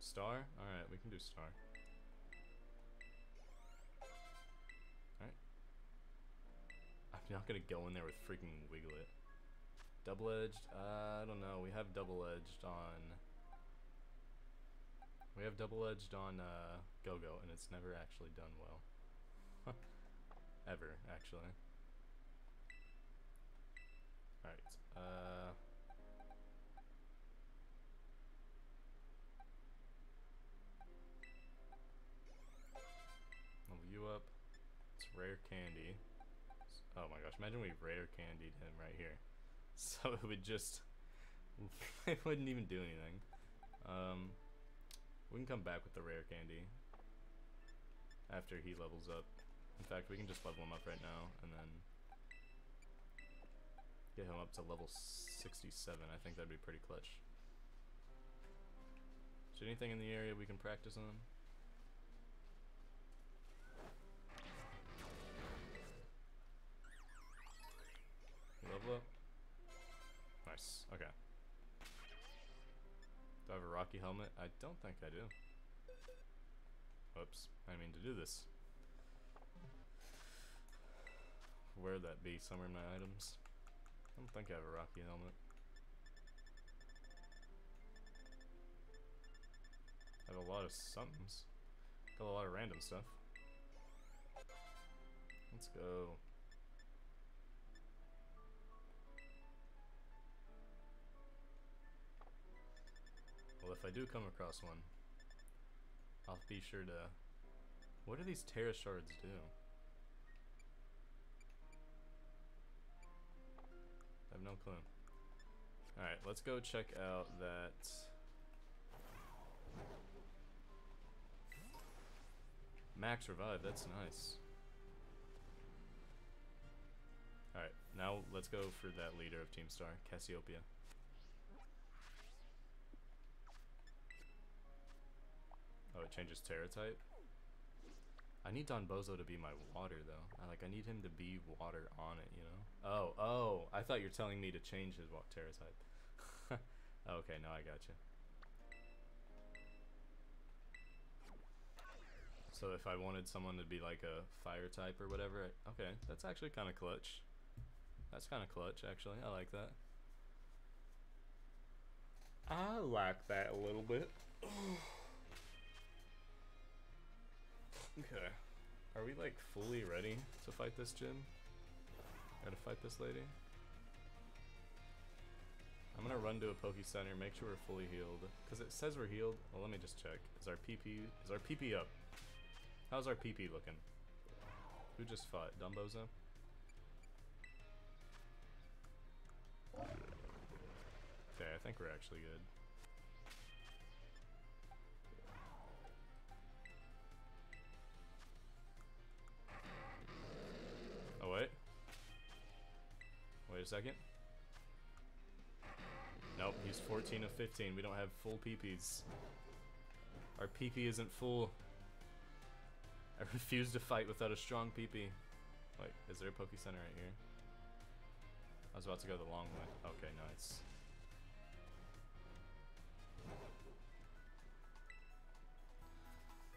Star? Alright, we can do star. Alright. I'm not gonna go in there with freaking Wiglett. Double edged? Uh, I don't know. We have double edged on. We have double edged on uh, Go Go, and it's never actually done well. Ever, actually. Alright. Uh. Level you up. It's rare candy. Oh my gosh, imagine we rare candied him right here. So it would just, it wouldn't even do anything. Um, we can come back with the rare candy. after he levels up. In fact, we can just level him up right now and then get him up to level 67. I think that'd be pretty clutch. Is there anything in the area we can practice on? Level up. Nice. Okay. Do I have a rocky helmet? I don't think I do. Oops. I mean to do this. Where'd that be? Somewhere in my items? I don't think I have a rocky helmet. I have a lot of somethings. Got a lot of random stuff. Let's go. Well, if I do come across one, I'll be sure to... What do these Tera shards do? I have no clue. Alright, let's go check out that... Max revive, that's nice. Alright, now let's go for that leader of Team Star, Cassiopeia. Oh, it changes Tera type? I need Dondozo to be my water, though. I, like, I need him to be water on it, you know? Oh, oh, I thought you were telling me to change his Tera type. Oh, okay, now I got you. So if I wanted someone to be like a fire type or whatever, okay, that's actually kind of clutch. That's kind of clutch, actually. I like that. I like that a little bit. Okay. Are we like fully ready to fight this gym? To fight this lady? I'm gonna run to a Poke Center, make sure we're fully healed. Cause it says we're healed. Well, let me just check. Is our PP is our PP up? How's our PP looking? Who just fought? Dumbozo? Okay, I think we're actually good. Wait a second. Nope, he's 14 of 15. We don't have full PPs. Our PP isn't full. I refuse to fight without a strong PP. Wait, is there a Poke Center right here? I was about to go the long way. Okay, nice.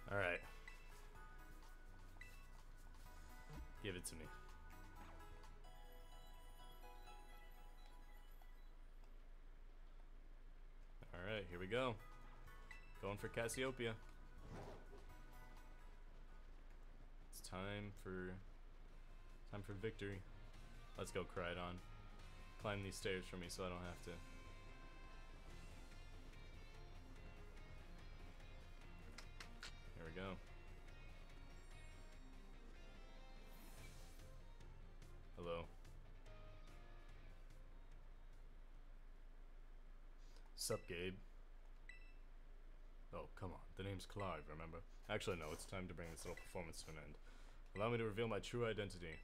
Alright. Give it to me. Alright, here we go. Going for Cassiopeia. It's time for time for victory. Let's go, Koraidon. Climb these stairs for me so I don't have to. Sup, Gabe? Oh, come on. The name's Clive, remember? Actually, no. It's time to bring this little performance to an end. Allow me to reveal my true identity.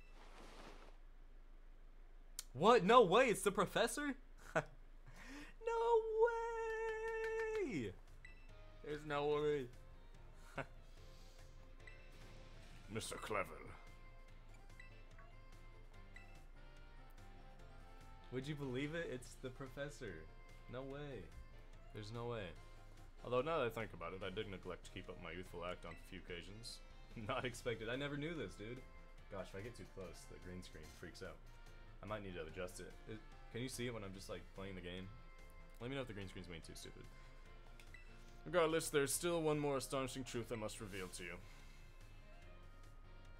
What? No way! It's the professor? no way! There's no way. Mr. Clavel. Would you believe it? It's the professor. No way. There's no way. Although now that I think about it, I did neglect to keep up my youthful act on a few occasions. Not expected. I never knew this, dude. Gosh, if I get too close, the green screen freaks out. I might need to adjust it. it. Can you see it when I'm just like playing the game? Let me know if the green screen's being too stupid. Regardless, there's still one more astonishing truth I must reveal to you.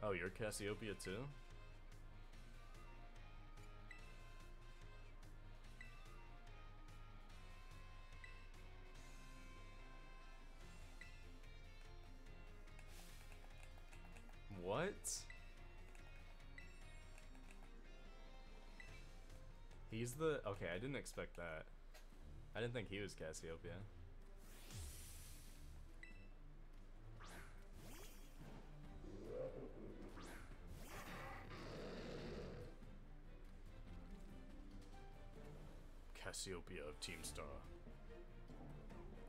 Oh, you're Cassiopeia too? He's the... Okay, I didn't expect that. I didn't think he was Cassiopeia. Cassiopeia of Team Star.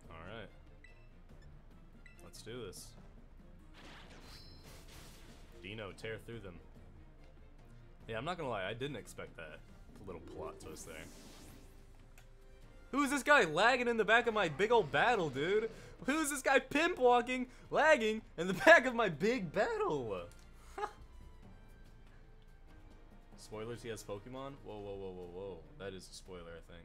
Alright. Let's do this. Dino, tear through them. Yeah, I'm not gonna lie, I didn't expect that little plot twist there. Who's this guy lagging in the back of my big old battle, dude? Who's this guy pimp walking, lagging in the back of my big battle? Spoilers, he has Pokemon? Whoa, whoa, whoa, whoa, whoa. That is a spoiler, I think.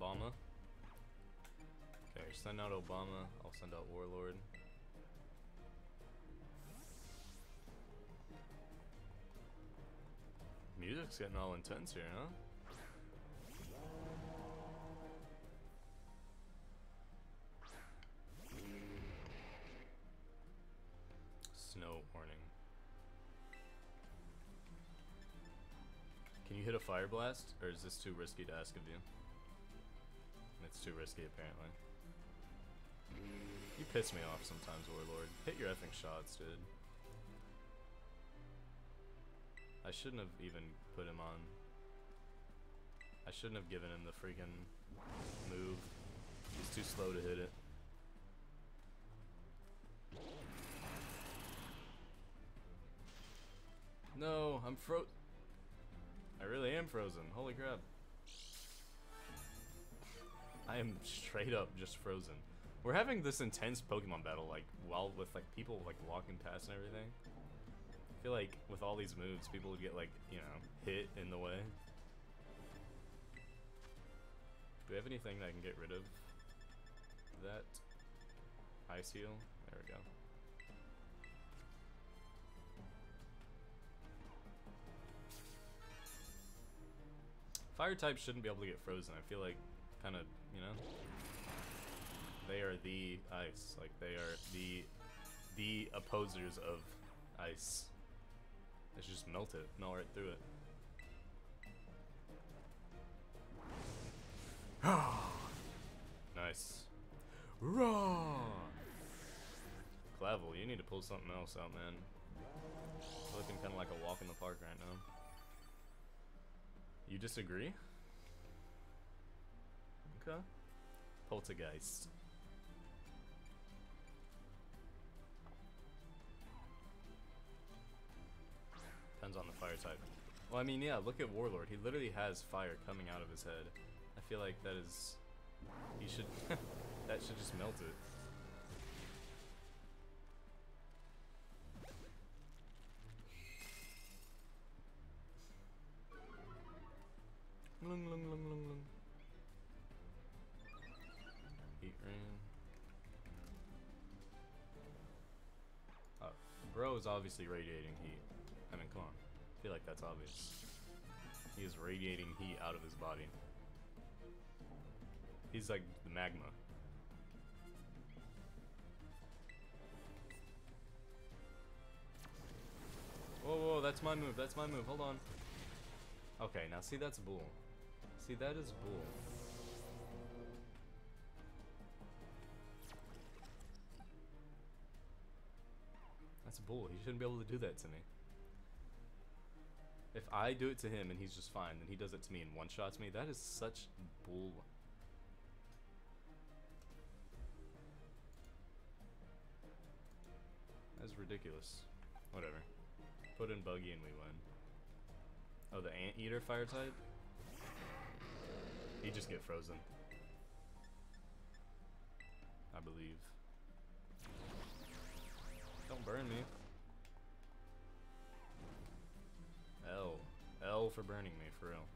Obama. Okay, send out Obama. I'll send out Warlord. Music's getting all intense here, huh? Snow warning. Can you hit a fire blast? Or is this too risky to ask of you? It's too risky, apparently. You piss me off sometimes, Warlord. Hit your effing shots, dude. I shouldn't have even put him on. I shouldn't have given him the freaking move. He's too slow to hit it. No, I'm fro- I really am frozen. Holy crap. I am straight up just frozen. We're having this intense Pokemon battle, like, while with, like, people, like, walking past and everything. I feel like with all these moves, people would get, like, you know, hit in the way. Do we have anything that I can get rid of that? Ice heal? There we go. Fire types shouldn't be able to get frozen. I feel like, kind of, you know, they are the ice. Like they are the the opposers of ice. Let's just melt it, melt right through it. nice. Raw. Clavel, you need to pull something else out, man. Looking kind of like a walk in the park right now. You disagree? Okay. Polteageist. Depends on the fire type. Well, I mean, yeah, look at Warlord. He literally has fire coming out of his head. I feel like that is... He should... that should just melt it. Lung, lung, lung, lung, lung. Heat rain. Oh, uh, bro is obviously radiating heat. Come on. I feel like that's obvious. He is radiating heat out of his body. He's like the magma. Whoa, whoa, that's my move, that's my move, hold on. Okay, now see, that's bull. See, that is bull. That's bull, he shouldn't be able to do that to me. If I do it to him and he's just fine, then he does it to me and one-shots me, that is such bull. That's ridiculous. Whatever. Put in Buggy and we win. Oh, the Anteater fire type? He just get frozen. I believe. Don't burn me. L. L for burning me, for real.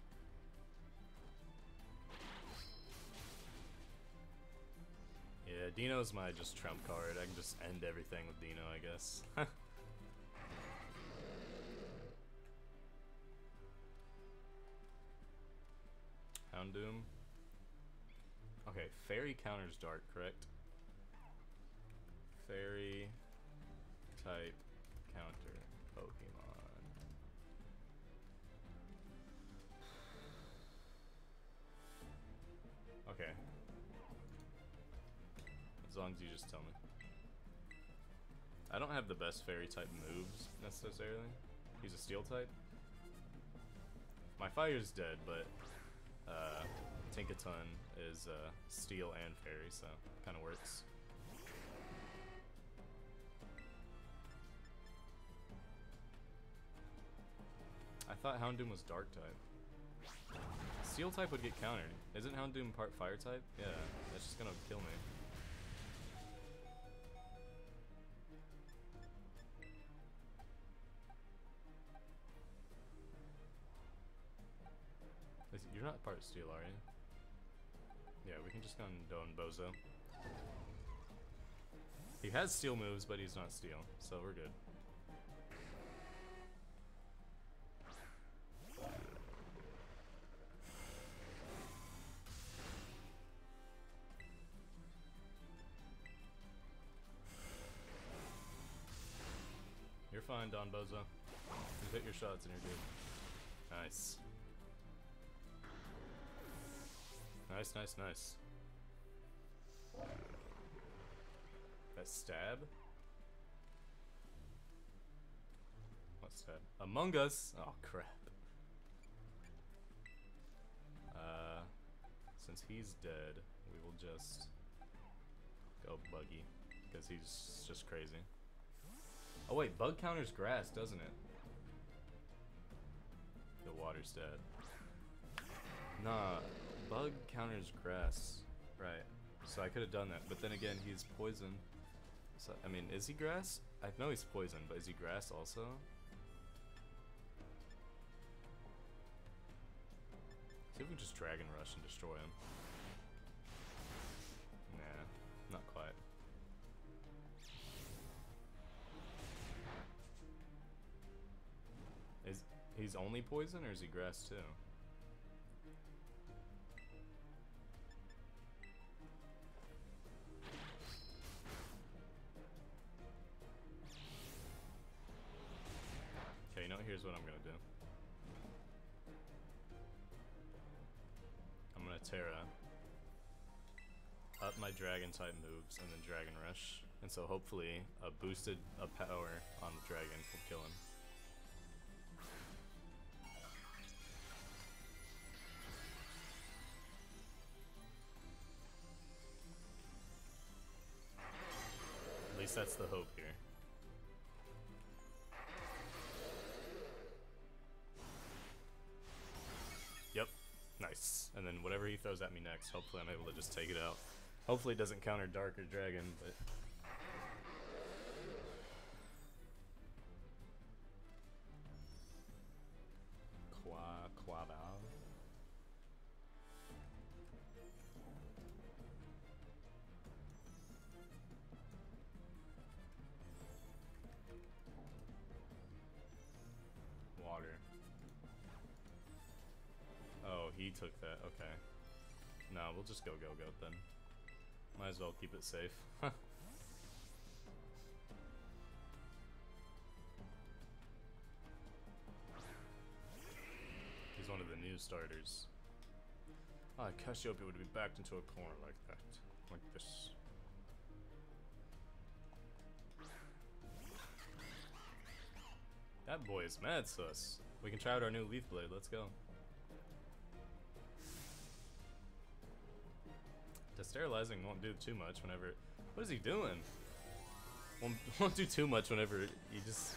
Yeah, Dino's my just trump card. I can just end everything with Dino, I guess. Houndoom. Okay, Fairy counters Dark, correct? Fairy type Okay. As long as you just tell me. I don't have the best fairy type moves necessarily. He's a steel type. My fire's dead, but uh, Tinkaton is uh, steel and fairy, so kind of works. I thought Houndoom was dark type. Steel type would get countered. Isn't Houndoom part fire type? Yeah, that's just gonna kill me. You're not part steel, are you? Yeah, we can just go Dondozo. He has steel moves, but he's not steel, so we're good. Fine, Dondozo. Just hit your shots and you're good. Nice. Nice, nice, nice. That stab? What stab? Among Us? Oh, crap. Uh, since he's dead, we will just go Buggy. Because he's just crazy. Oh wait, bug counters grass, doesn't it? The water's dead. Nah, bug counters grass. Right. So I could have done that, but then again, he's poison. So I mean, is he grass? I know he's poison, but is he grass also? See if we just Dragon Rush and destroy him. He's only poison or is he grass too? Okay, you know, here's what I'm gonna do. I'm gonna Tera up my dragon type moves and then Dragon Rush. And so hopefully a boosted a power on the dragon will kill him. Next, hopefully I'm able to just take it out. Hopefully it doesn't counter Dark or Dragon, but... just go go goat then. Might as well keep it safe. He's one of the new starters. Ah, Cassiopeia would be backed into a corner like that. Like this. That boy is mad sus. We can try out our new leaf blade. Let's go. Sterilizing won't do too much whenever. What is he doing? Won't, won't do too much whenever you just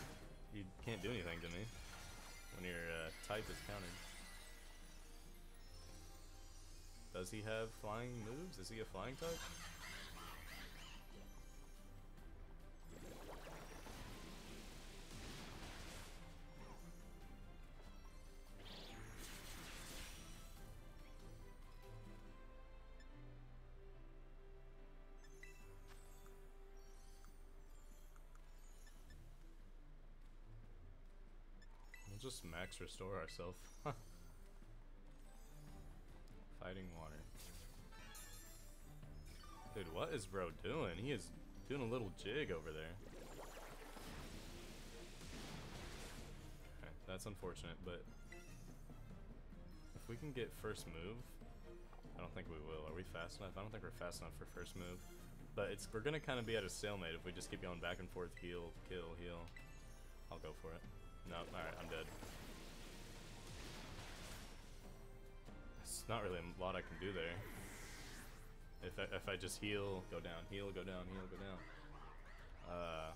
you can't do anything to me when your uh, type is counted. Does he have flying moves? Is he a flying type? Max restore ourselves. Fighting water. Dude, what is bro doing? He is doing a little jig over there. Okay, that's unfortunate, but if we can get first move, I don't think we will. Are we fast enough? I don't think we're fast enough for first move. But it's we're gonna kind of be at a stalemate if we just keep going back and forth, heal, kill, heal. I'll go for it. No, alright, I'm Not really a lot I can do there. If I, if I just heal, go down, heal, go down, heal, go down. Uh,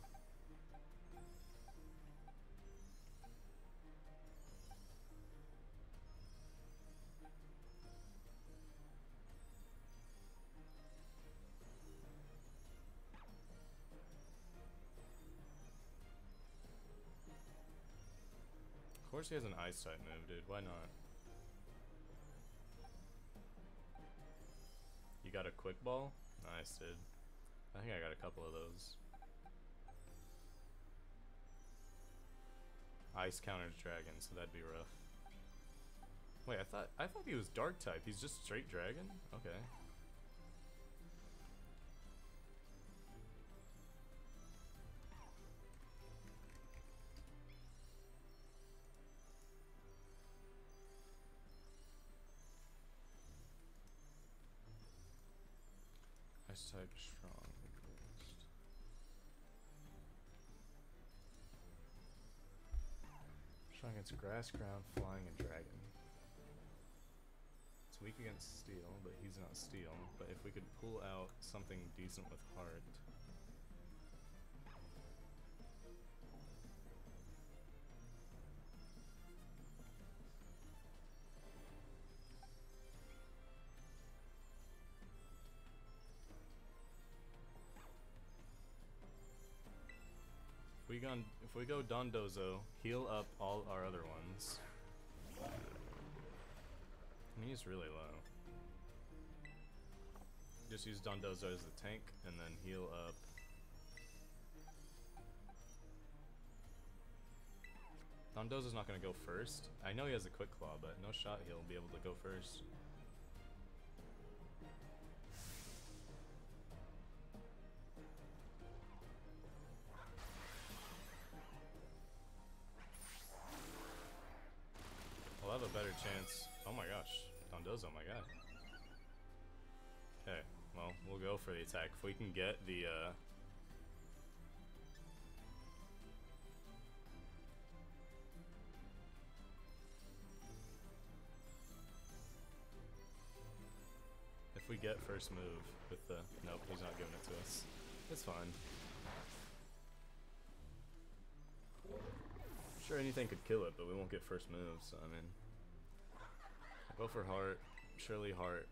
Of course he has an type move, dude. Why not? You got a quick ball? Nice, dude. I think I got a couple of those. Ice counters dragon, so that'd be rough. Wait, I thought I thought he was dark type. He's just straight dragon? Okay. Against grass, ground, flying, and dragon. It's weak against steel, but he's not steel. But if we could pull out something decent with heart. We go, if we go Dondozo, heal up all our other ones. He's really low. Just use Dondozo as the tank, and then heal up. Dondozo's not gonna go first. I know he has a quick claw, but no shot he'll be able to go first. Dondozo, my god. Okay, well, we'll go for the attack. If we can get the, uh... If we get first move with the... Nope, he's not giving it to us. It's fine. Sure, anything could kill it, but we won't get first move, so I mean... Go for Heart. Surely Heart.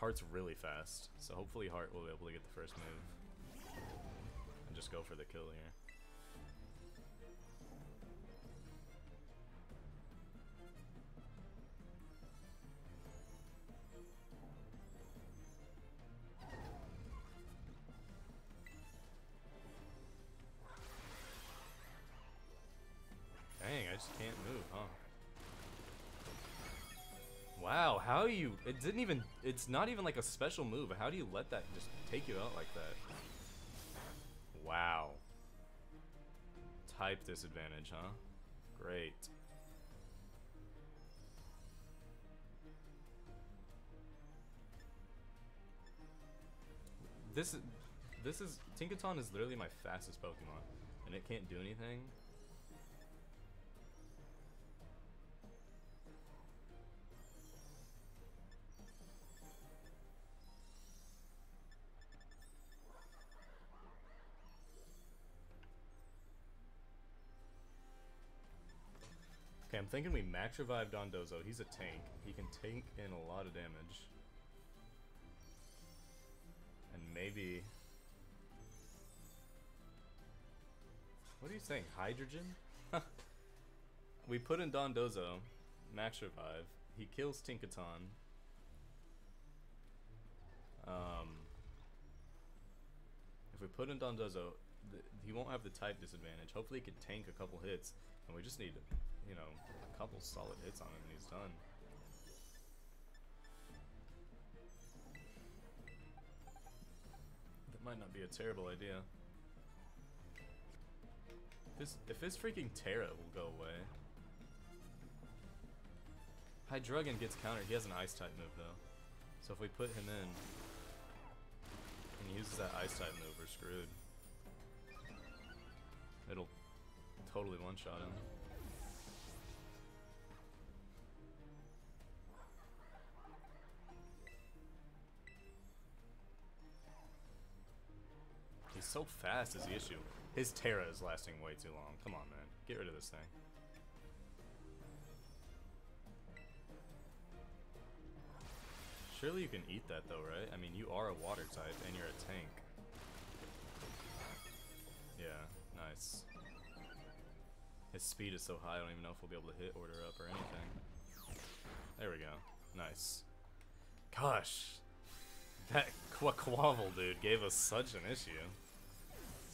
Heart's really fast, so hopefully Heart will be able to get the first move. And just go for the kill here. It didn't even... It's not even like a special move. How do you let that just take you out like that? Wow. Type disadvantage, huh? Great. This is... This is... Tinkaton is literally my fastest Pokemon. And it can't do anything? I'm thinking we max revive Dondozo. He's a tank. He can tank in a lot of damage. And maybe... What are you saying? Hydrogen? we put in Dondozo, max revive. He kills Tinkaton. Um, if we put in Dondozo, th he won't have the type disadvantage. Hopefully he can tank a couple hits, and we just need you know, a couple solid hits on him and he's done. That might not be a terrible idea. This, if his freaking Tera will go away. Hydreigon gets countered. He has an ice type move though. So if we put him in and he uses that ice type move, we're screwed. It'll totally one-shot him. So fast is the issue. His Tera is lasting way too long. Come on, man. Get rid of this thing. Surely you can eat that though, right? I mean, you are a water type and you're a tank. Yeah, nice. His speed is so high, I don't even know if we'll be able to hit order up or anything. There we go. Nice. Gosh. That Quaquaval dude gave us such an issue.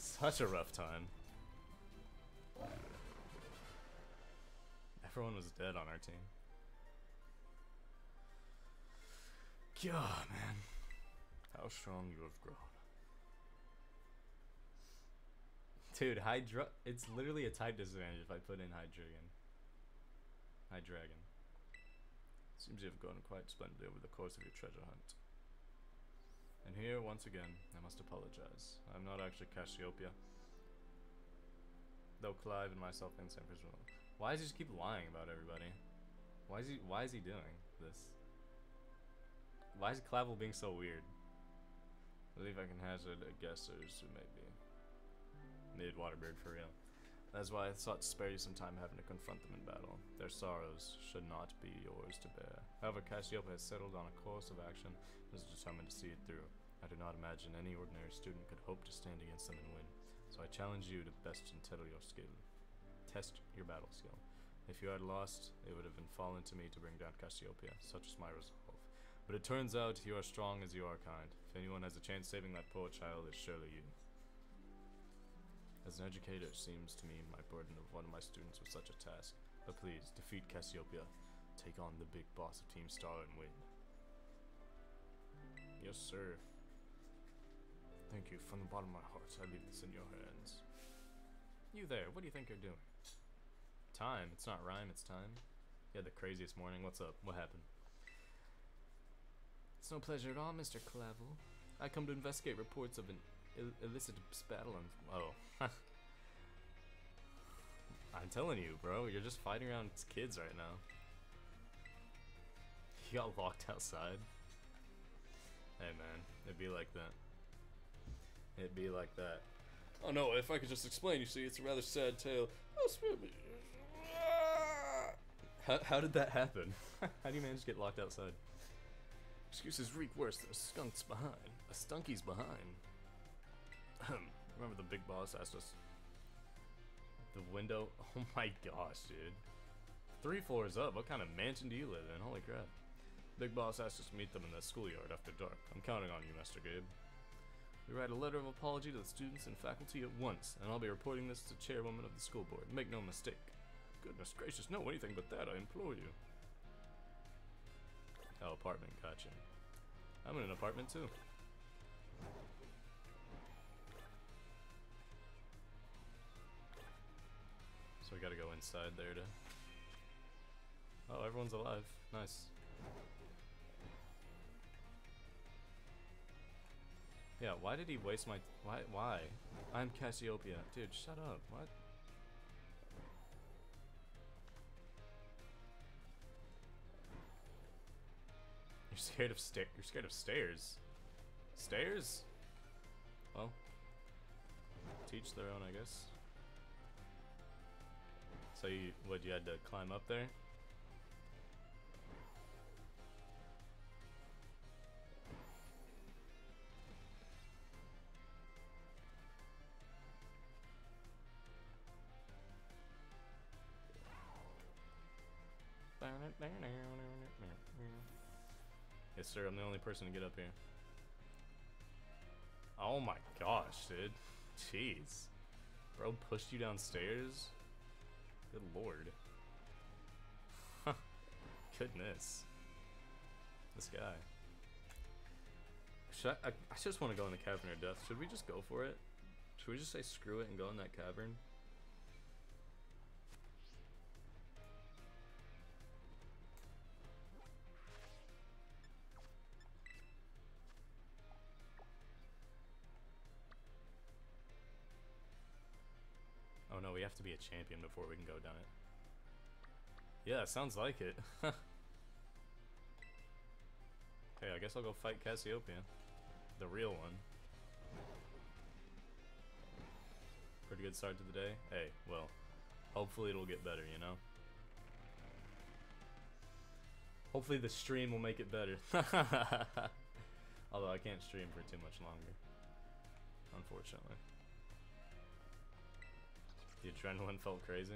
Such a rough time. Everyone was dead on our team. God, man. How strong you have grown. Dude, Hydra. It's literally a type disadvantage if I put in Hydreigon. Hydreigon. Seems you have gone quite splendidly over the course of your treasure hunt. And here, once again, I must apologize. I'm not actually Cassiopeia. Though Clive and myself think San Francisco. Why does he just keep lying about everybody? Why is he why is he doing this? Why is Clavel being so weird? I believe I can hazard a guess as to maybe. Mid Waterbird for real. That's why I sought to spare you some time having to confront them in battle. Their sorrows should not be yours to bear. However, Cassiopeia has settled on a course of action and is determined to see it through. I do not imagine any ordinary student could hope to stand against them and win. So I challenge you to best entitle your skill. Test your battle skill. If you had lost, it would have been fallen to me to bring down Cassiopeia. Such is my resolve. But it turns out you are strong as you are kind. If anyone has a chance saving that poor child, it's surely you. As an educator, it seems to me my burden of one of my students was such a task. But please, defeat Cassiopeia. Take on the big boss of Team Star and win. Yes, sir. Thank you. From the bottom of my heart, I leave this in your hands. You there, what do you think you're doing? Time. It's not rhyme, it's time. You had the craziest morning. What's up? What happened? It's no pleasure at all, Mr. Clavel. I come to investigate reports of an il illicit battle oh. I'm telling you, bro, you're just fighting around kids right now. You got locked outside. Hey man, it'd be like that. It'd be like that. Oh no, if I could just explain, you see, it's a rather sad tale. Oh, how, how did that happen? how do you manage to get locked outside? Excuses reek worse than a skunk's behind. A stunky's behind. Remember the big boss asked us the window? Oh my gosh, dude. Three floors up. What kind of mansion do you live in? Holy crap. Big boss asked us to meet them in the schoolyard after dark. I'm counting on you, Master Gabe. We write a letter of apology to the students and faculty at once, and I'll be reporting this to chairwoman of the school board. Make no mistake. Goodness gracious, no anything but that, I implore you. Oh, apartment, gotcha. I'm in an apartment too. So we gotta go inside there to... Oh, everyone's alive. Nice. Yeah, why did he waste my... Why? Why? I'm Cassiopeia. Dude, shut up. What? You're scared of sta- You're scared of stairs. Stairs? Well, teach their own, I guess. So you, what, you had to climb up there? Yes, sir. I'm the only person to get up here. Oh my gosh, dude. Jeez. Bro pushed you downstairs? Good lord. Goodness. This guy. Should I, I, I just want to go in the cavern of death. Should we just go for it? Should we just say screw it and go in that cavern? A champion before we can go down it. Yeah, sounds like it. okay, I guess I'll go fight Cassiopeia. The real one. Pretty good start to the day. Hey, well, hopefully it'll get better, you know? Hopefully the stream will make it better. Although I can't stream for too much longer. Unfortunately. The adrenaline felt crazy.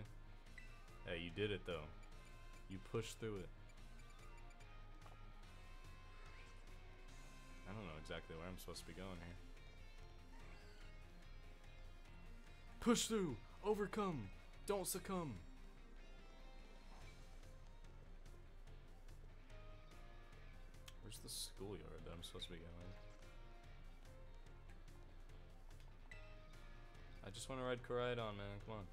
Hey, you did it though. You pushed through it. I don't know exactly where I'm supposed to be going here. Push through! Overcome! Don't succumb! Where's the schoolyard that I'm supposed to be going? I just want to ride Koraidon, man. Come on.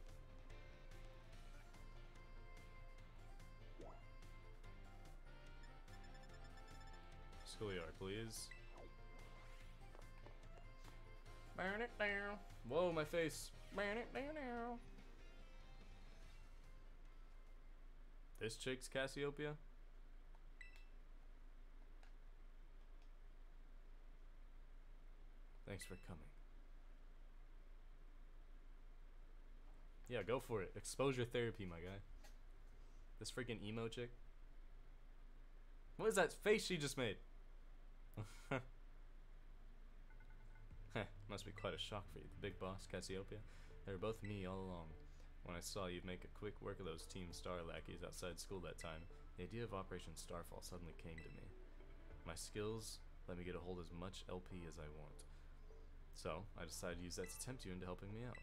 Schoolyard, please. Burn it down. Whoa, my face. Burn it down. Now. This chick's Cassiopeia? Thanks for coming. Yeah, go for it. Exposure therapy, my guy. This freaking emo chick. What is that face she just made? Must be quite a shock for you. The big boss, Cassiopeia. They were both me all along. When I saw you'd make a quick work of those Team Star lackeys outside school that time, the idea of Operation Starfall suddenly came to me. My skills let me get a hold as much LP as I want. So, I decided to use that to tempt you into helping me out.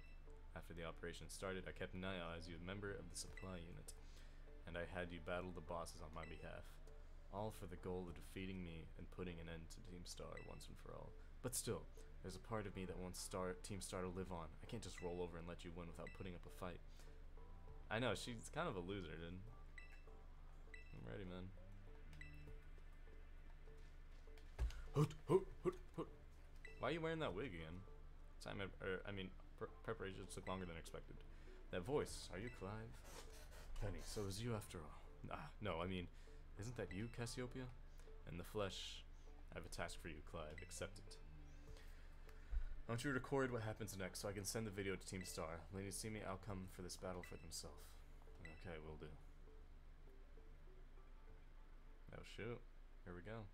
After the operation started, I kept an eye as you a member of the supply unit, and I had you battle the bosses on my behalf. All for the goal of defeating me and putting an end to Team Star once and for all. But still, there's a part of me that wants Star Team Star to live on. I can't just roll over and let you win without putting up a fight. I know, she's kind of a loser, dude. I'm ready, man. Why are you wearing that wig again? Time, er, I mean, Pre preparations took longer than expected. That voice, are you Clive? Penny, so is you after all. Ah, no, I mean, isn't that you, Cassiopeia? In the flesh, I have a task for you, Clive. Accept it. I want you to record what happens next so I can send the video to Team Star. Need to see me outcome for this battle for themselves. Okay, we will do. Oh shoot. Here we go.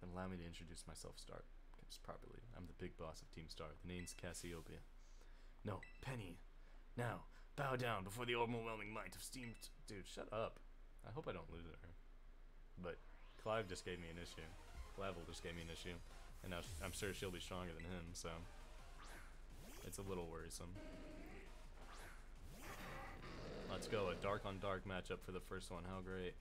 Then allow me to introduce myself, Start properly. I'm the big boss of Team Star. The name's Cassiopeia. No, Penny. Now, bow down before the overwhelming might of Steam. Dude, shut up. I hope I don't lose her. But Clive just gave me an issue. Clavel just gave me an issue. And now I'm sure she'll be stronger than him, so. It's a little worrisome. Let's go, a dark on dark matchup for the first one. How great.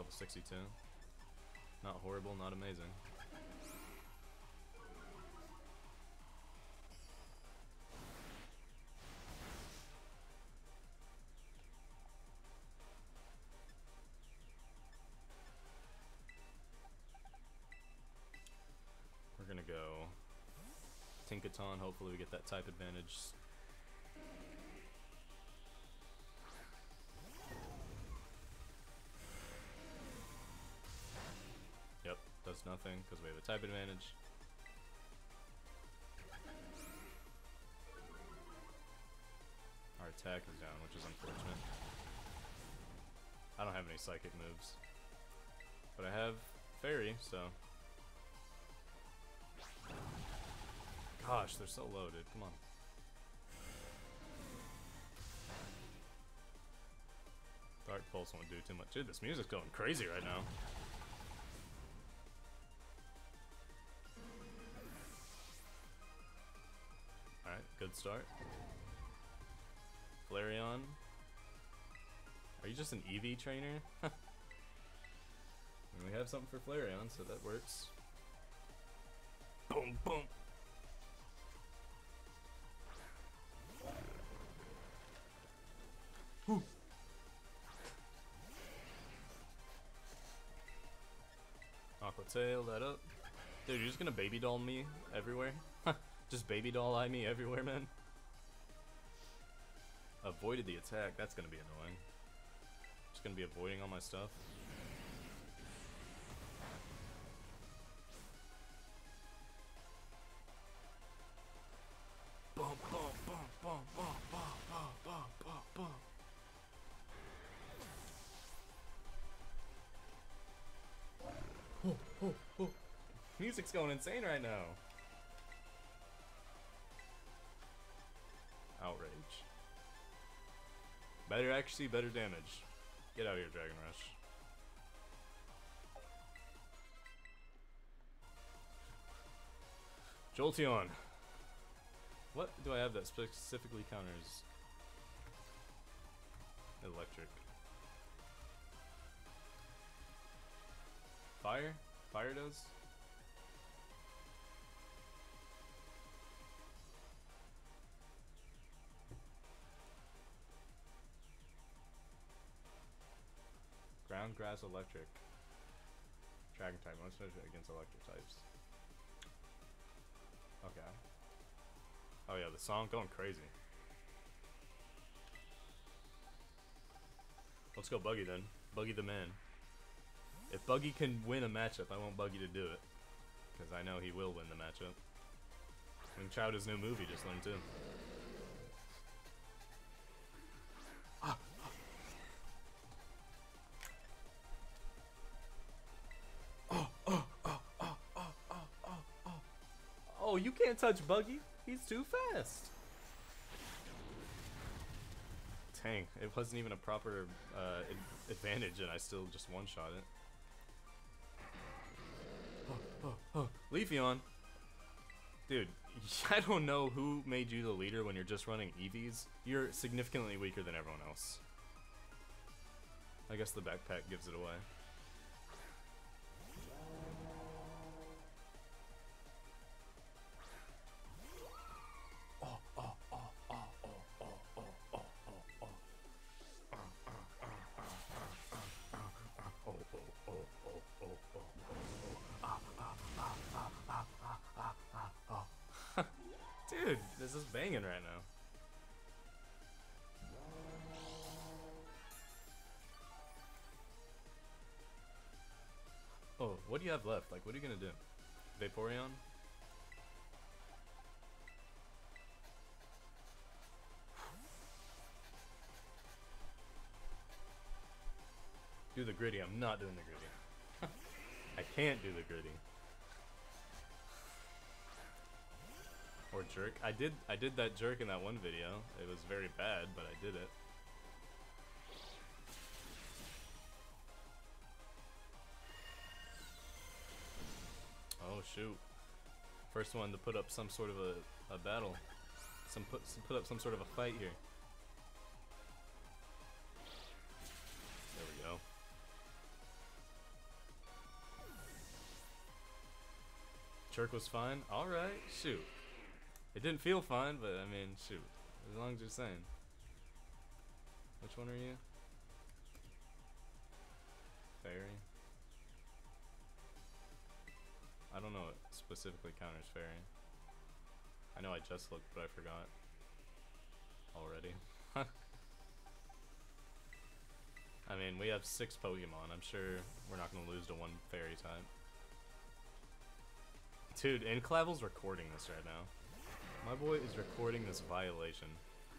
Level 62. Not horrible, not amazing. We're gonna go Tinkaton, hopefully we get that type advantage because we have a type advantage. Our attack is down, which is unfortunate. I don't have any psychic moves. But I have fairy, so... Gosh, they're so loaded. Come on. Dark Pulse won't do too much. Dude, this music's going crazy right now. Start. Flareon. Are you just an Eevee trainer? we have something for Flareon, so that works. Boom, boom. Whew. Aqua Tail that up. Dude, you're just gonna baby doll me everywhere? Just baby doll eye me everywhere, man? Avoided the attack, that's gonna be annoying. Just gonna be avoiding all my stuff. Bum, bum, bum, bum, bum, bum, bum, bum, bum, bum. Oh, oh, oh. Music's going insane right now. Better accuracy, better damage. Get out of here, Dragon Rush. Jolteon. What do I have that specifically counters electric? Fire? Fire does? Ground, grass, electric. Dragon type, most against electric types. Okay. Oh yeah, the song going crazy. Let's go Buggy then. Buggy the man. If Buggy can win a matchup, I want Buggy to do it. Because I know he will win the matchup. Out his new movie just learned too. Touch Buggy. He's too fast. Dang, it wasn't even a proper uh, advantage, and I still just one-shot it. Oh, oh, oh. Leafeon. Dude, I don't know who made you the leader when you're just running Eevees. You're significantly weaker than everyone else. I guess the backpack gives it away. Have left? Like, what are you gonna do? Vaporeon? Do the gritty. I'm not doing the gritty. I can't do the gritty. Or jerk. I did I did that jerk in that one video. It was very bad, but I did it. Shoot. First one to put up some sort of a, a battle. Some put some put up some sort of a fight here. There we go. Chirk was fine. Alright, shoot. It didn't feel fine, but I mean, shoot. As long as you're saying. Which one are you? Fairy? I don't know what specifically counters fairy. I know I just looked, but I forgot. Already. I mean, we have six Pokemon. I'm sure we're not going to lose to one fairy type. Dude, and Clavel's recording this right now. My boy is recording this violation.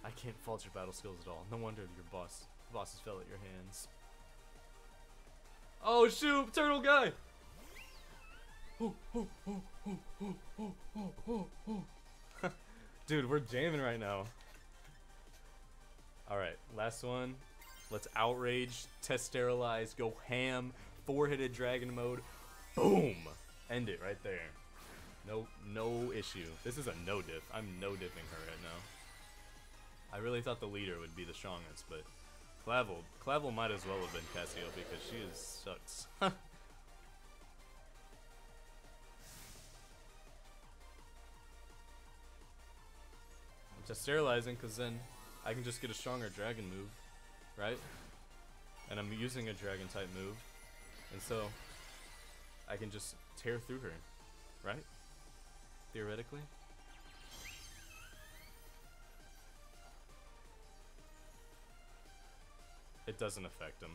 I can't fault your battle skills at all. No wonder your boss bosses fell at your hands. Oh shoot, turtle guy! Dude, we're jamming right now. Alright, last one. Let's outrage, Terastallize, go ham, four-headed dragon mode. Boom! End it right there. No, no issue. This is a no diff. I'm no dipping her right now. I really thought the leader would be the strongest, but Clavel, Clavel might as well have been Cassio because she is sucks. I'm sterilizing because then I can just get a stronger dragon move, right? And I'm using a dragon type move, and so I can just tear through her. right? Theoretically. It doesn't affect him.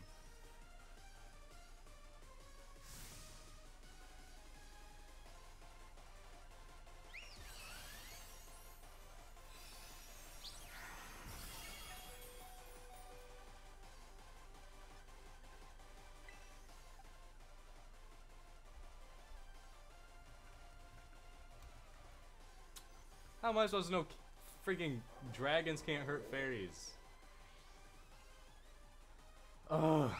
Am I supposed to know freaking dragons can't hurt fairies? Ugh.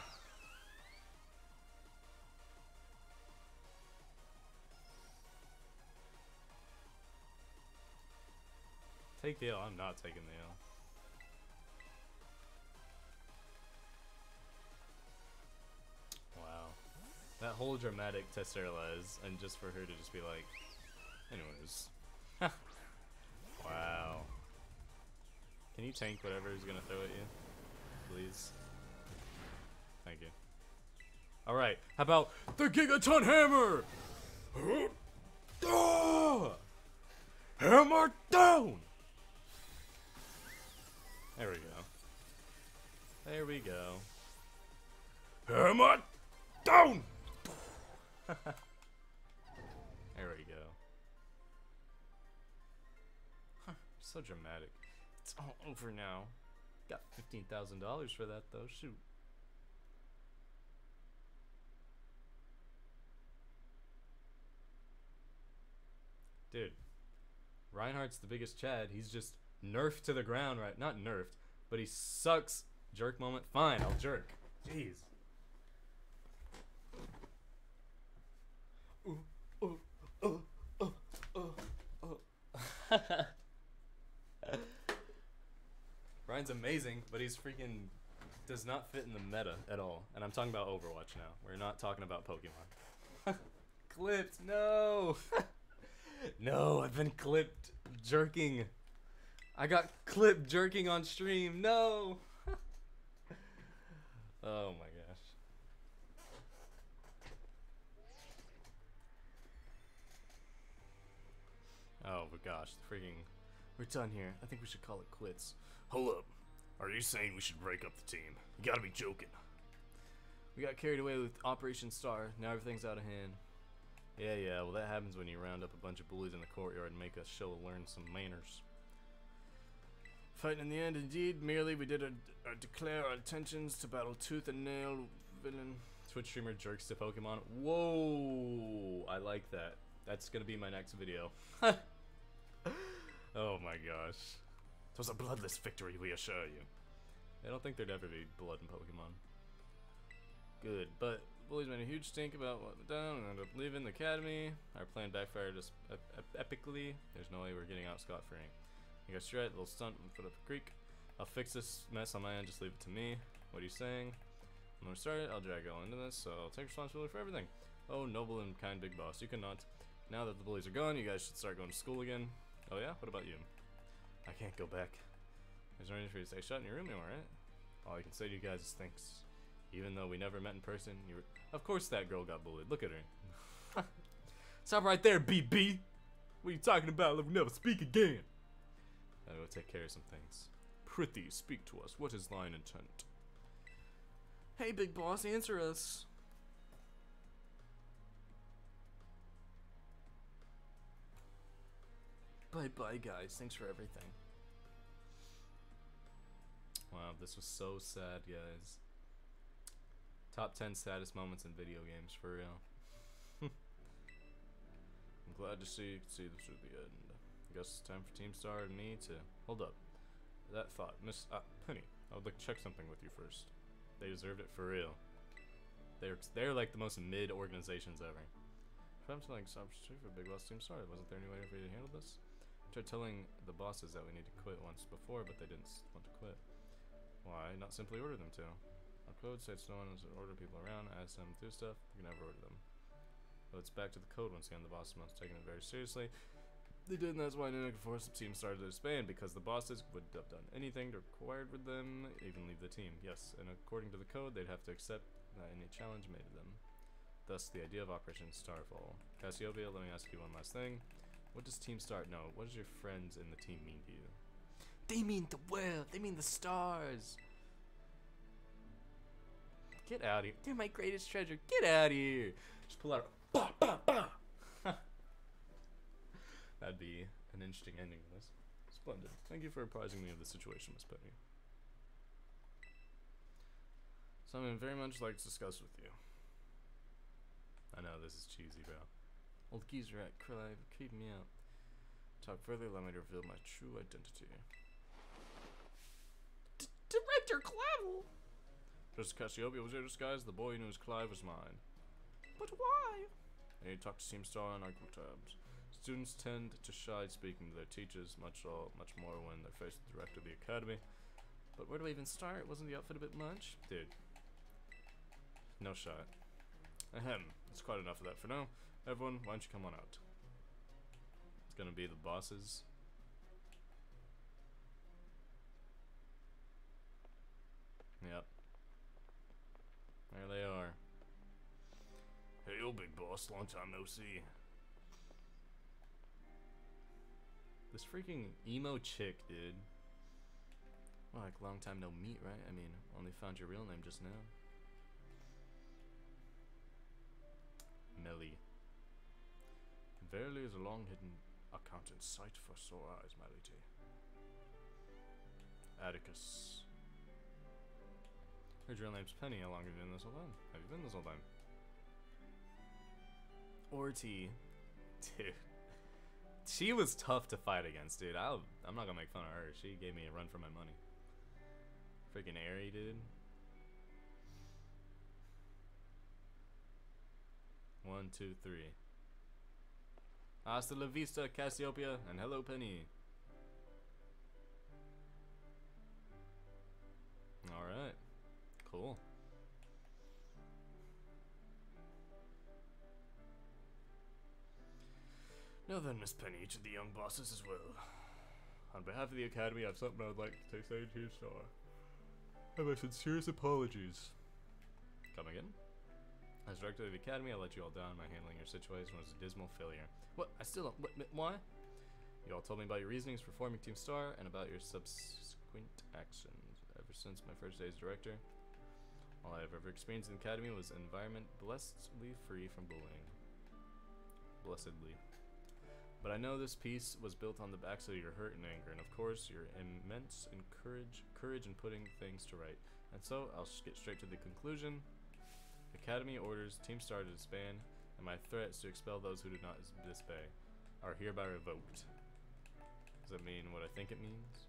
Take the L. I'm not taking the L. Wow. That whole dramatic Terastallize, and just for her to just be like, anyways. wow. Can you tank whatever he's gonna throw at you? Please. Thank you. Alright, how about the Gigaton Hammer? Hammer down! There we go. There we go. Hammer down! so dramatic. It's all over now. Got $15,000 for that though, shoot. Dude, Reinhardt's the biggest Chad. He's just nerfed to the ground right. Not nerfed, but he sucks. Jerk moment. Fine, I'll jerk. Jeez. Ryan's amazing, but he's freaking does not fit in the meta at all. And I'm talking about Overwatch now. We're not talking about Pokemon. Clipped, no. no, I've been clipped jerking. I got clipped jerking on stream. No. oh my gosh. Oh my gosh, freaking. We're done here. I think we should call it quits. Hold up. Are you saying we should break up the team? You gotta be joking. We got carried away with Operation Star. Now everything's out of hand. Yeah, yeah, well that happens when you round up a bunch of bullies in the courtyard and make us show learn some manners. Fighting in the end, indeed. Merely we did a, a declare our intentions to battle tooth and nail villain. Twitch streamer jerks to Pokemon. Whoa, I like that. That's gonna be my next video. oh my gosh. It was a bloodless victory, we assure you. I don't think there'd ever be blood in Pokemon. Good, but bullies made a huge stink about what went down and ended up leaving the academy. Our plan backfired just ep ep epically. There's no way we're getting out scot free. You guys straight, little stunt, and put up a creek. I'll fix this mess on my end, just leave it to me. What are you saying? When we started, I'll drag all into this, so I'll take responsibility for everything. Oh, noble and kind big boss, you cannot. Now that the bullies are gone, you guys should start going to school again. Oh yeah? What about you? I can't go back. There's no reason for you to stay shut in your room anymore, right? All I can say to you guys is thanks. Even though we never met in person, you were. Of course that girl got bullied. Look at her. Stop right there, BB! What are you talking about? Let me never speak again. I will take care of some things. Prithee, speak to us. What is thine intent? Hey, big boss, answer us. Bye bye, guys. Thanks for everything. Wow, this was so sad, guys. Top 10 saddest moments in video games, for real. I'm glad to see see this through the end. I guess it's time for Team Star and me to hold up. That thought, Miss uh, Penny. I would like to check something with you first. They deserved it for real. They're they're like the most mid organizations ever. If I'm telling some for Big Boss Team Star, wasn't there any way for you to handle this? Tried telling the bosses that we need to quit once before, but they didn't want to quit. Why not simply order them to? Our code states no one is to order people around, ask them to do stuff, you can never order them. But it's back to the code once again, the bosses must have taken it very seriously. They did, and that's why Nintendo force the team started to disband, because the bosses would have done anything required with them, even leave the team. Yes, and according to the code, they'd have to accept any challenge made to them. thus the idea of Operation Starfall. Cassiopeia, let me ask you one last thing. What does Team Star know? What does your friends in the team mean to you? They mean the world. They mean the stars. Get out of here. They're my greatest treasure. Get out of here. Just pull out. Bah, bah, bah. That'd be an interesting ending to this. Splendid. Thank you for apprising me of the situation, Miss Penny. Something I'd very much like to discuss with you. I know this is cheesy, bro. Old geezer at Krill creeping me out. Talk further, allow me to reveal my true identity. D Director Clavel! Just Cassiopeia was your disguise, the boy who knew his Clive was mine. But why? I need to talk to Team Star on Architects. Students tend to shy speaking to their teachers, much all, much more when they're faced with the director of the academy. But where do I even start? Wasn't the outfit a bit much? Dude. No shot. Ahem. That's quite enough of that for now. Everyone, why don't you come on out? It's gonna be the bosses. Yep. There they are. Hey, yo, big boss. Long time no see. This freaking emo chick, dude. Well, like long time no meet, right? I mean, only found your real name just now. Melly. Verily is a long hidden account in sight for sore eyes, my lady. Atticus. Her real name's Penny. How long have you been this whole time? Have you been this whole time? Orty. Dude. She was tough to fight against, dude. I'll, I'm not gonna make fun of her. She gave me a run for my money. Freaking airy, dude. One, two, three. Hasta la vista, Cassiopeia, and hello, Penny. Alright. Cool. Now then, Miss Penny, of the young bosses as well. On behalf of the Academy, I have something I would like to say to you, Star. Have my sincerest apologies. Come again? As director of the Academy, I let you all down. My handling your situation was a dismal failure. What? I still don't. What, why? You all told me about your reasonings for forming Team Star and about your subsequent actions. Ever since my first day as director, all I have ever experienced in the Academy was an environment blessedly free from bullying. Blessedly. But I know this piece was built on the backs of your hurt and anger, and of course your immense encourage, courage in putting things to right. And so I'll get straight to the conclusion. Academy orders Team Star to disband, and my threats to expel those who do not disobey are hereby revoked. Does that mean what I think it means?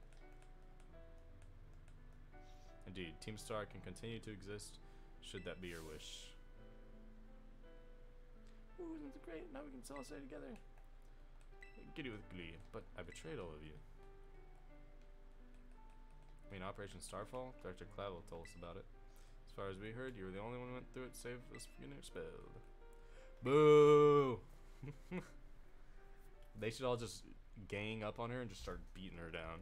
Indeed, Team Star can continue to exist, should that be your wish. Ooh, isn't great? Now we can stay together. Giddy with glee, but I betrayed all of you. I mean, Operation Starfall? Director Clavel told us about it. As far as we heard, you were the only one who went through it, save us from getting expelled. Boo! they should all just gang up on her and just start beating her down.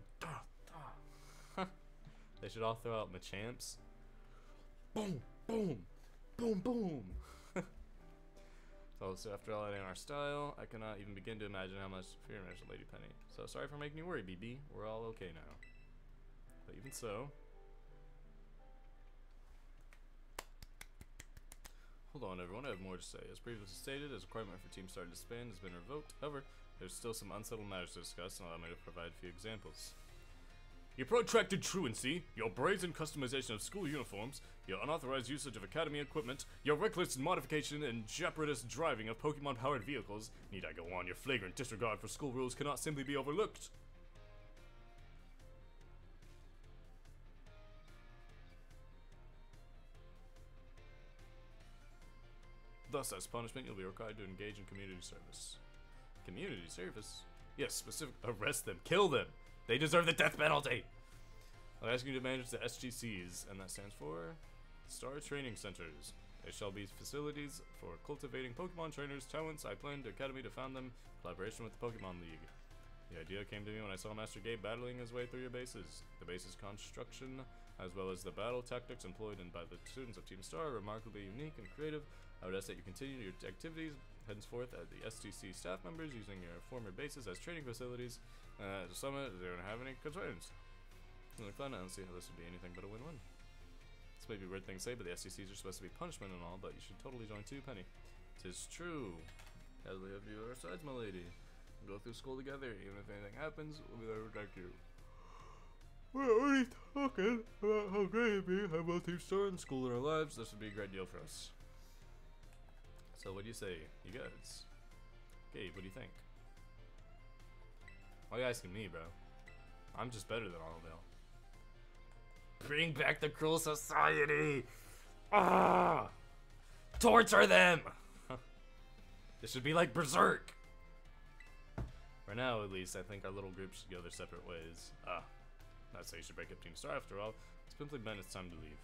they should all throw out Machamps. Boom! Boom! Boom! Boom! So, so after all that in our style, I cannot even begin to imagine how much fear managed Lady Penny. So sorry for making you worry, BB. We're all okay now. But even so... Hold on everyone, I have more to say. As previously stated, as requirement for Team Star to disband has been revoked. However, there's still some unsettled matters to discuss, and allow me to provide a few examples. Your protracted truancy, your brazen customization of school uniforms, your unauthorized usage of academy equipment, your reckless modification and jeopardous driving of Pokemon powered vehicles, need I go on, your flagrant disregard for school rules cannot simply be overlooked. Thus, as punishment, you'll be required to engage in community service. Community service? Yes, specific. Arrest them. Kill them. They deserve the death penalty. I'll ask you to manage the STCs, and that stands for Star Training Centers. They shall be facilities for cultivating Pokemon trainers' talents. I plan to academy to found them collaboration with the Pokemon League. The idea came to me when I saw Master Gabe battling his way through your bases. The base's construction, as well as the battle tactics employed in by the students of Team Star, are remarkably unique and creative. I would ask that you continue your activities henceforth as the STC staff members using your former bases as training facilities. Uh, at the summit, don't have any concerns? Look fun, I don't see how this would be anything but a win-win. This may be a weird thing to say, but the STCs are supposed to be punishment and all, but you should totally join too, Penny. Tis true. As we have you at our sides, my lady. We'll go through school together, even if anything happens, we'll be there to protect you. We're already talking about how great it'd be to have both teams start in school in our lives. This would be a great deal for us. So what do you say, you guys? Gabe, what do you think? Why are you asking me, bro? I'm just better than all of. Bring back the cruel society! Ah! Torture them! this should be like Berserk! For now, at least, I think our little group should go their separate ways. Ah, not say you should break up Team Star after all. It's simply been it's time to leave.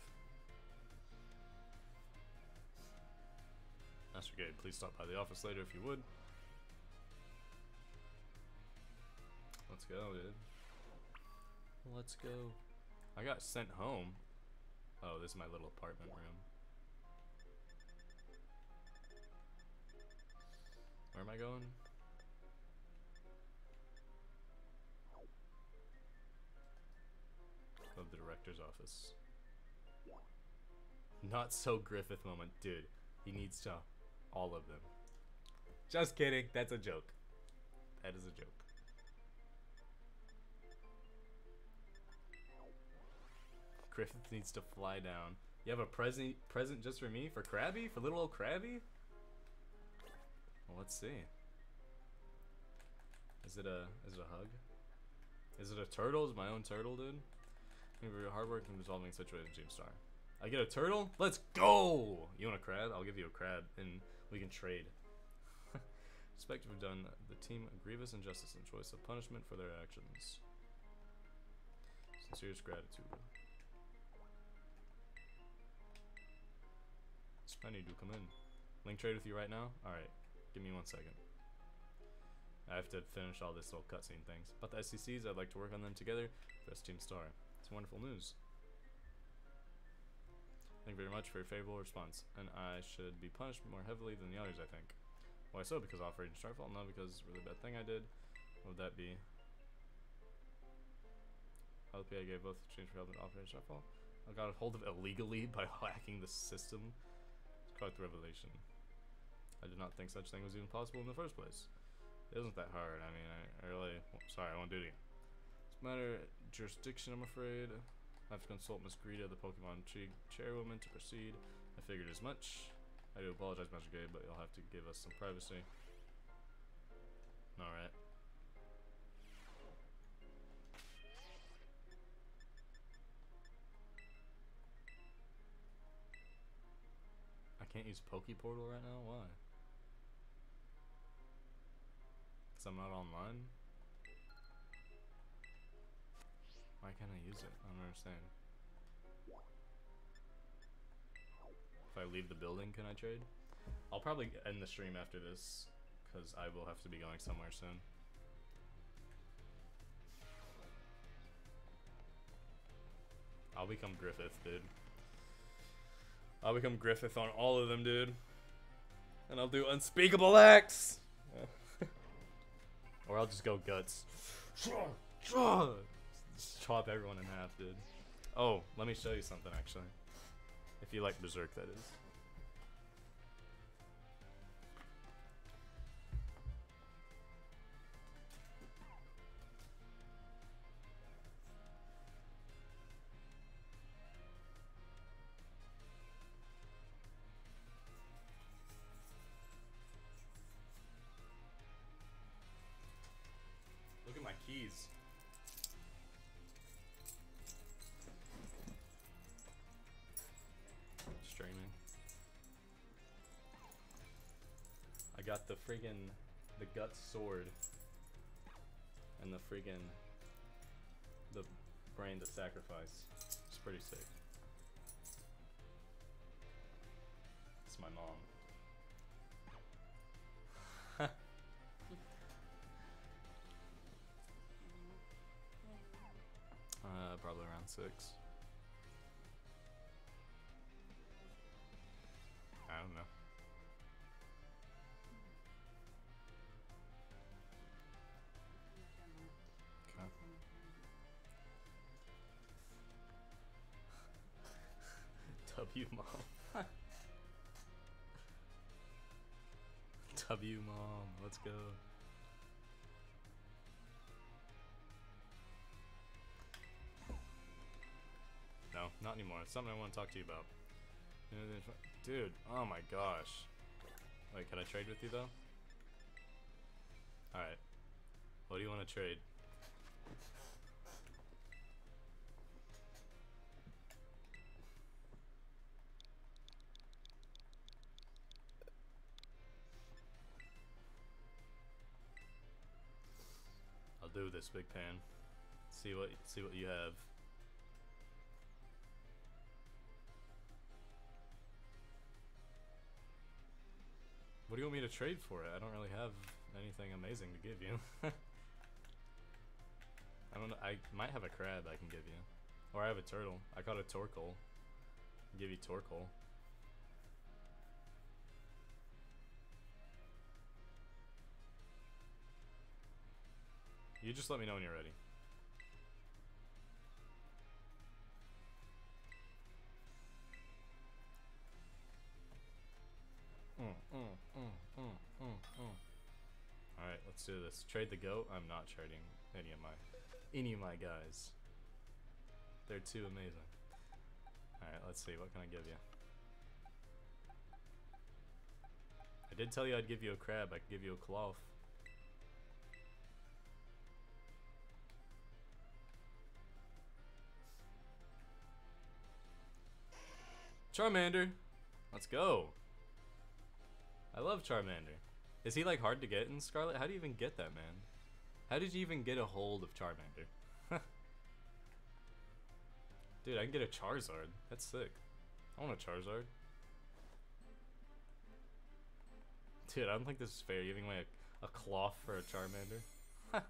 Master Gabe, please stop by the office later if you would. Let's go, dude. Let's go. I got sent home. Oh, this is my little apartment room. Where am I going? Of the director's office. Not so Griffith moment, dude. He needs to all of them. Just kidding. That's a joke. That is a joke. Griffith needs to fly down. You have a present present just for me? For Krabby? For little old Krabby? Well, let's see. Is it a is it a hug? Is it a turtle? Is my own turtle, dude? For your hard work in resolving the situation, Team Star. I get a turtle? Let's go! You want a crab? I'll give you a crab, and we can trade. Suspect we've done the team a grievous injustice in choice of punishment for their actions. Sincerest gratitude. Penny, do come in. Link trade with you right now? Alright, give me one second. I have to finish all this little cutscene things. About the STCs, I'd like to work on them together for Team Star. It's wonderful news. Thank you very much for your favorable response, and I should be punished more heavily than the others, I think. Why so? Because Operation Starfall? No, because really bad thing I did. What would that be? LPA gave both change for help in Operation Starfall. I got a hold of it illegally by hacking the system. It's quite the revelation. I did not think such thing was even possible in the first place. It isn't that hard. I mean, I, I really... Sorry, I won't do it again. It's a matter of jurisdiction, I'm afraid. I have to consult Miss Geeta, the Pokemon chairwoman, to proceed. I figured as much. I do apologize, Master Gabe, but you'll have to give us some privacy. Alright. I can't use Pokeportal right now? Why? Because I'm not online? Why can't I use it? I don't understand. If I leave the building, can I trade? I'll probably end the stream after this, because I will have to be going somewhere soon. I'll become Griffith, dude. I'll become Griffith on all of them, dude. And I'll do unspeakable acts! or I'll just go guts. Just chop everyone in half, dude. Oh, let me show you something, actually. If you like Berserk, that is. Got the friggin' the gut sword and the friggin' the brain to sacrifice. It's pretty sick. It's my mom. Uh, probably around six. W mom. w mom, let's go. No, not anymore. It's something I want to talk to you about. Dude, oh my gosh. Wait, can I trade with you though? Alright. What do you want to trade? This, Big Pan. See what see what you have. What do you want me to trade for it? I don't really have anything amazing to give you. I don't know. I might have a crab I can give you. Or I have a turtle. I caught a torkoal. I'll give you torkoal. You just let me know when you're ready. Mm, mm, mm, mm, mm, mm. Alright, let's do this. Trade the goat. I'm not trading any of my any of my guys. They're too amazing. Alright, let's see. What can I give you? I did tell you I'd give you a crab. I could give you a Klawf. Charmander. Let's go. I love Charmander. Is he like hard to get in Scarlet? How do you even get that, man? How did you even get a hold of Charmander? Dude, I can get a Charizard. That's sick. I want a Charizard. Dude, I don't think this is fair. Giving away a, a Klawf for a Charmander.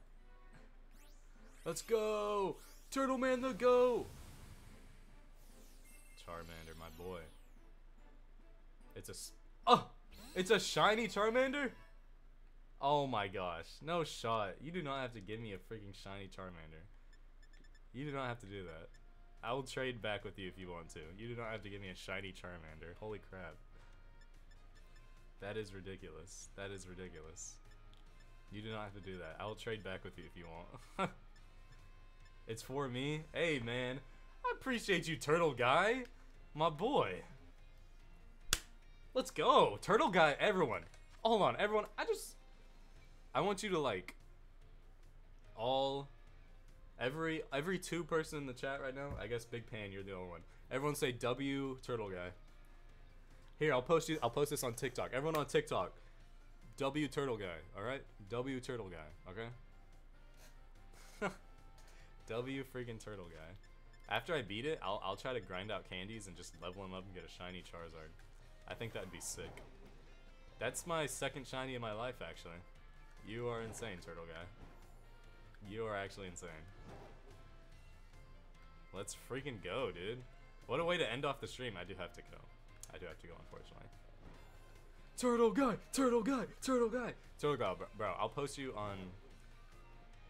Let's go! Turtle Man the go! Charmander, my boy. It's a... Oh! It's a shiny Charmander? Oh my gosh. No shot. You do not have to give me a freaking shiny Charmander. You do not have to do that. I will trade back with you if you want to. You do not have to give me a shiny Charmander. Holy crap. That is ridiculous. That is ridiculous. You do not have to do that. I will trade back with you if you want. it's for me. Hey, man. I appreciate you, turtle guy. My boy. Let's go. Turtle guy, everyone. Hold on, everyone. I just... I want you to, like... All... Every every two person in the chat right now, I guess Big Pan, you're the only one. Everyone say W Turtle Guy. Here, I'll post you. I'll post this on TikTok. Everyone on TikTok, W Turtle Guy. All right, W Turtle Guy. Okay. w freaking Turtle Guy. After I beat it, I'll I'll try to grind out candies and just level him up and get a shiny Charizard. I think that'd be sick. That's my second shiny in my life, actually. You are insane, Turtle Guy. You are actually insane. Let's freaking go, dude. What a way to end off the stream. I do have to go. I do have to go, unfortunately. Turtle guy, turtle guy, turtle guy, turtle guy, bro. bro I'll post you on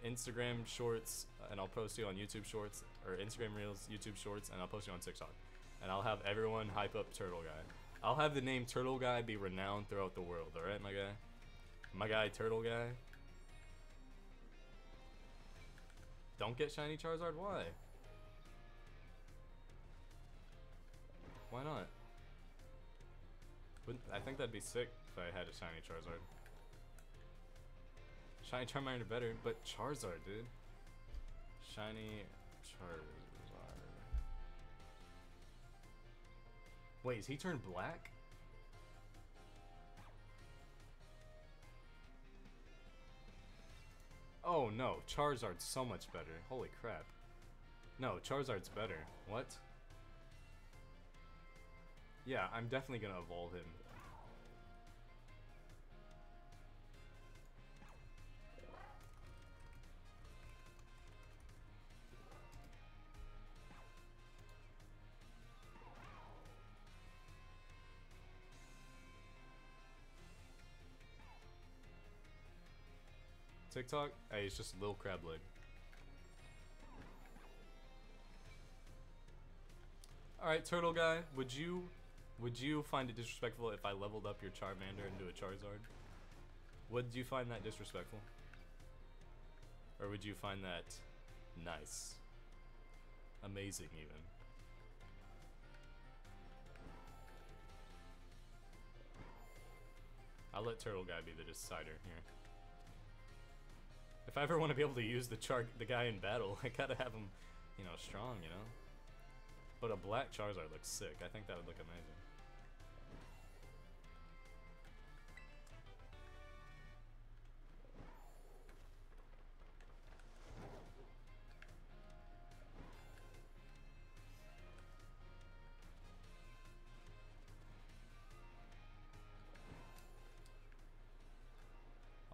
Instagram Shorts, and I'll post you on YouTube Shorts, or Instagram Reels, YouTube Shorts, and I'll post you on TikTok. And I'll have everyone hype up Turtle Guy. I'll have the name Turtle Guy be renowned throughout the world, alright, my guy? My guy, Turtle Guy. Don't get Shiny Charizard? Why? Why not? Wouldn't, I think that'd be sick if I had a Shiny Charizard. Shiny Charmander better, but Charizard, dude. Shiny Charizard. Wait, is he turned black? Oh no, Charizard's so much better. Holy crap. No, Charizard's better. What? Yeah, I'm definitely gonna evolve him. TikTok? Hey, it's just Lil Crab Leg. All right, turtle guy, would you would you find it disrespectful if I leveled up your Charmander into a Charizard? Would you find that disrespectful? Or would you find that nice? Amazing even. I'll let Turtle Guy be the decider here. If I ever want to be able to use the char the guy in battle, I gotta have him, you know, strong, you know? But a black Charizard looks sick. I think that would look amazing.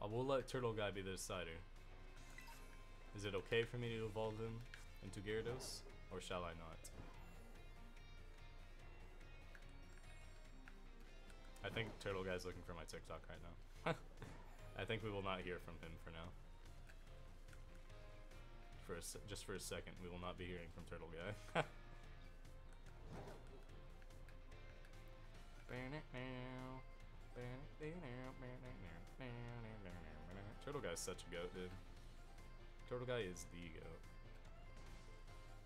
I will let Turtle Guy be the decider. Is it okay for me to evolve him into Gyarados, or shall I not? I think Turtle Guy's looking for my TikTok right now. I think we will not hear from him for now. For a just for a second, we will not be hearing from Turtle Guy. Turtle Guy's such a goat, dude. Turtle Guy is the goat.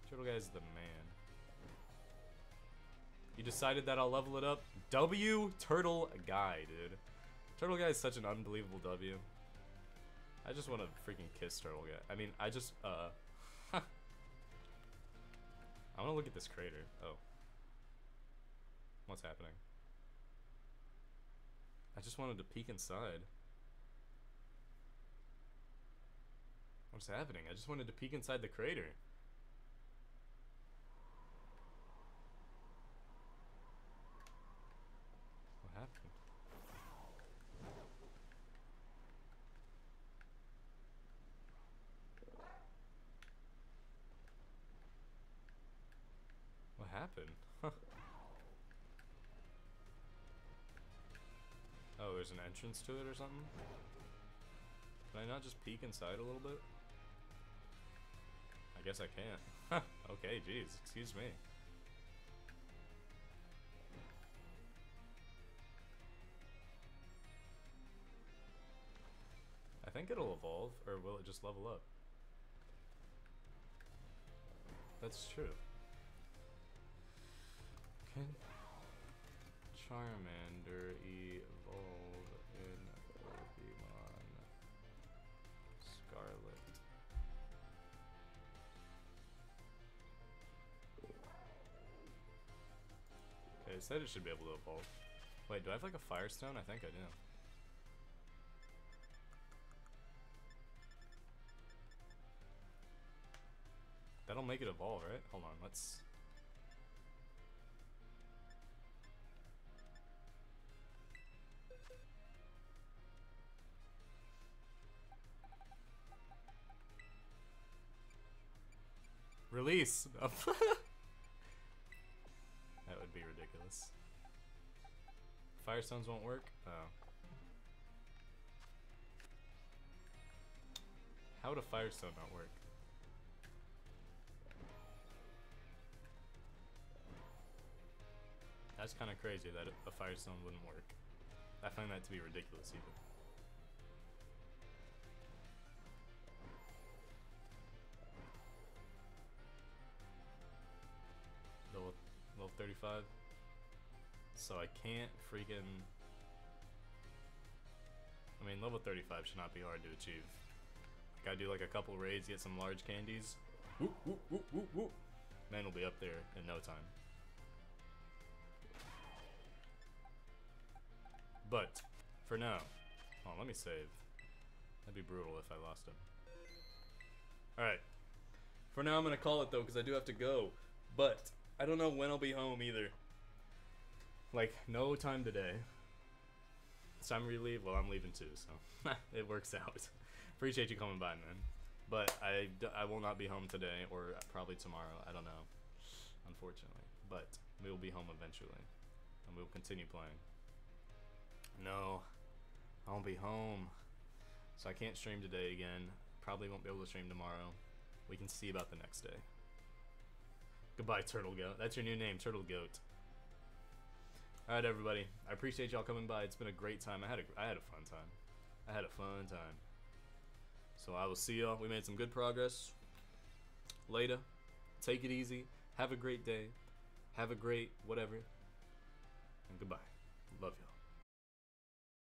Turtle Guy is the man. You decided that I'll level it up? W Turtle Guy, dude. Turtle Guy is such an unbelievable W. I just want to freaking kiss Turtle Guy. I mean, I just, uh... I want to look at this crater. Oh. What's happening? I just wanted to peek inside. What's happening? I just wanted to peek inside the crater. What happened? What happened? oh, there's an entrance to it or something? Can I not just peek inside a little bit? I guess I can't. okay, jeez, excuse me. I think it'll evolve, or will it just level up? That's true. Can Charmander evolve it said it should be able to evolve. Wait, do I have like a Firestone? I think I do. That'll make it evolve, right? Hold on, let's... Release! Firestones won't work? Oh. How would a Firestone not work? That's kind of crazy that a Firestone wouldn't work. I find that to be ridiculous even. Level, level 35. So I can't freaking... I mean, level 35 should not be hard to achieve. Gotta do like a couple raids, get some large candies. Whoop, whoop, whoop, whoop, whoop. Man will be up there in no time. But, for now, oh, let me save. That'd be brutal if I lost him. Alright. For now, I'm gonna call it though, because I do have to go. But, I don't know when I'll be home either. Like, no time today. It's we leave. Well, I'm leaving too, so it works out. Appreciate you coming by, man. But I, I will not be home today, or probably tomorrow. I don't know, unfortunately. But we will be home eventually, and we will continue playing. No, I won't be home. So I can't stream today again. Probably won't be able to stream tomorrow. We can see about the next day. Goodbye, Turtle Goat. That's your new name, Turtle Goat. All right, everybody. I appreciate y'all coming by. It's been a great time. I had a I had a fun time. I had a fun time. So I will see y'all. We made some good progress. Later. Take it easy. Have a great day. Have a great whatever. And goodbye.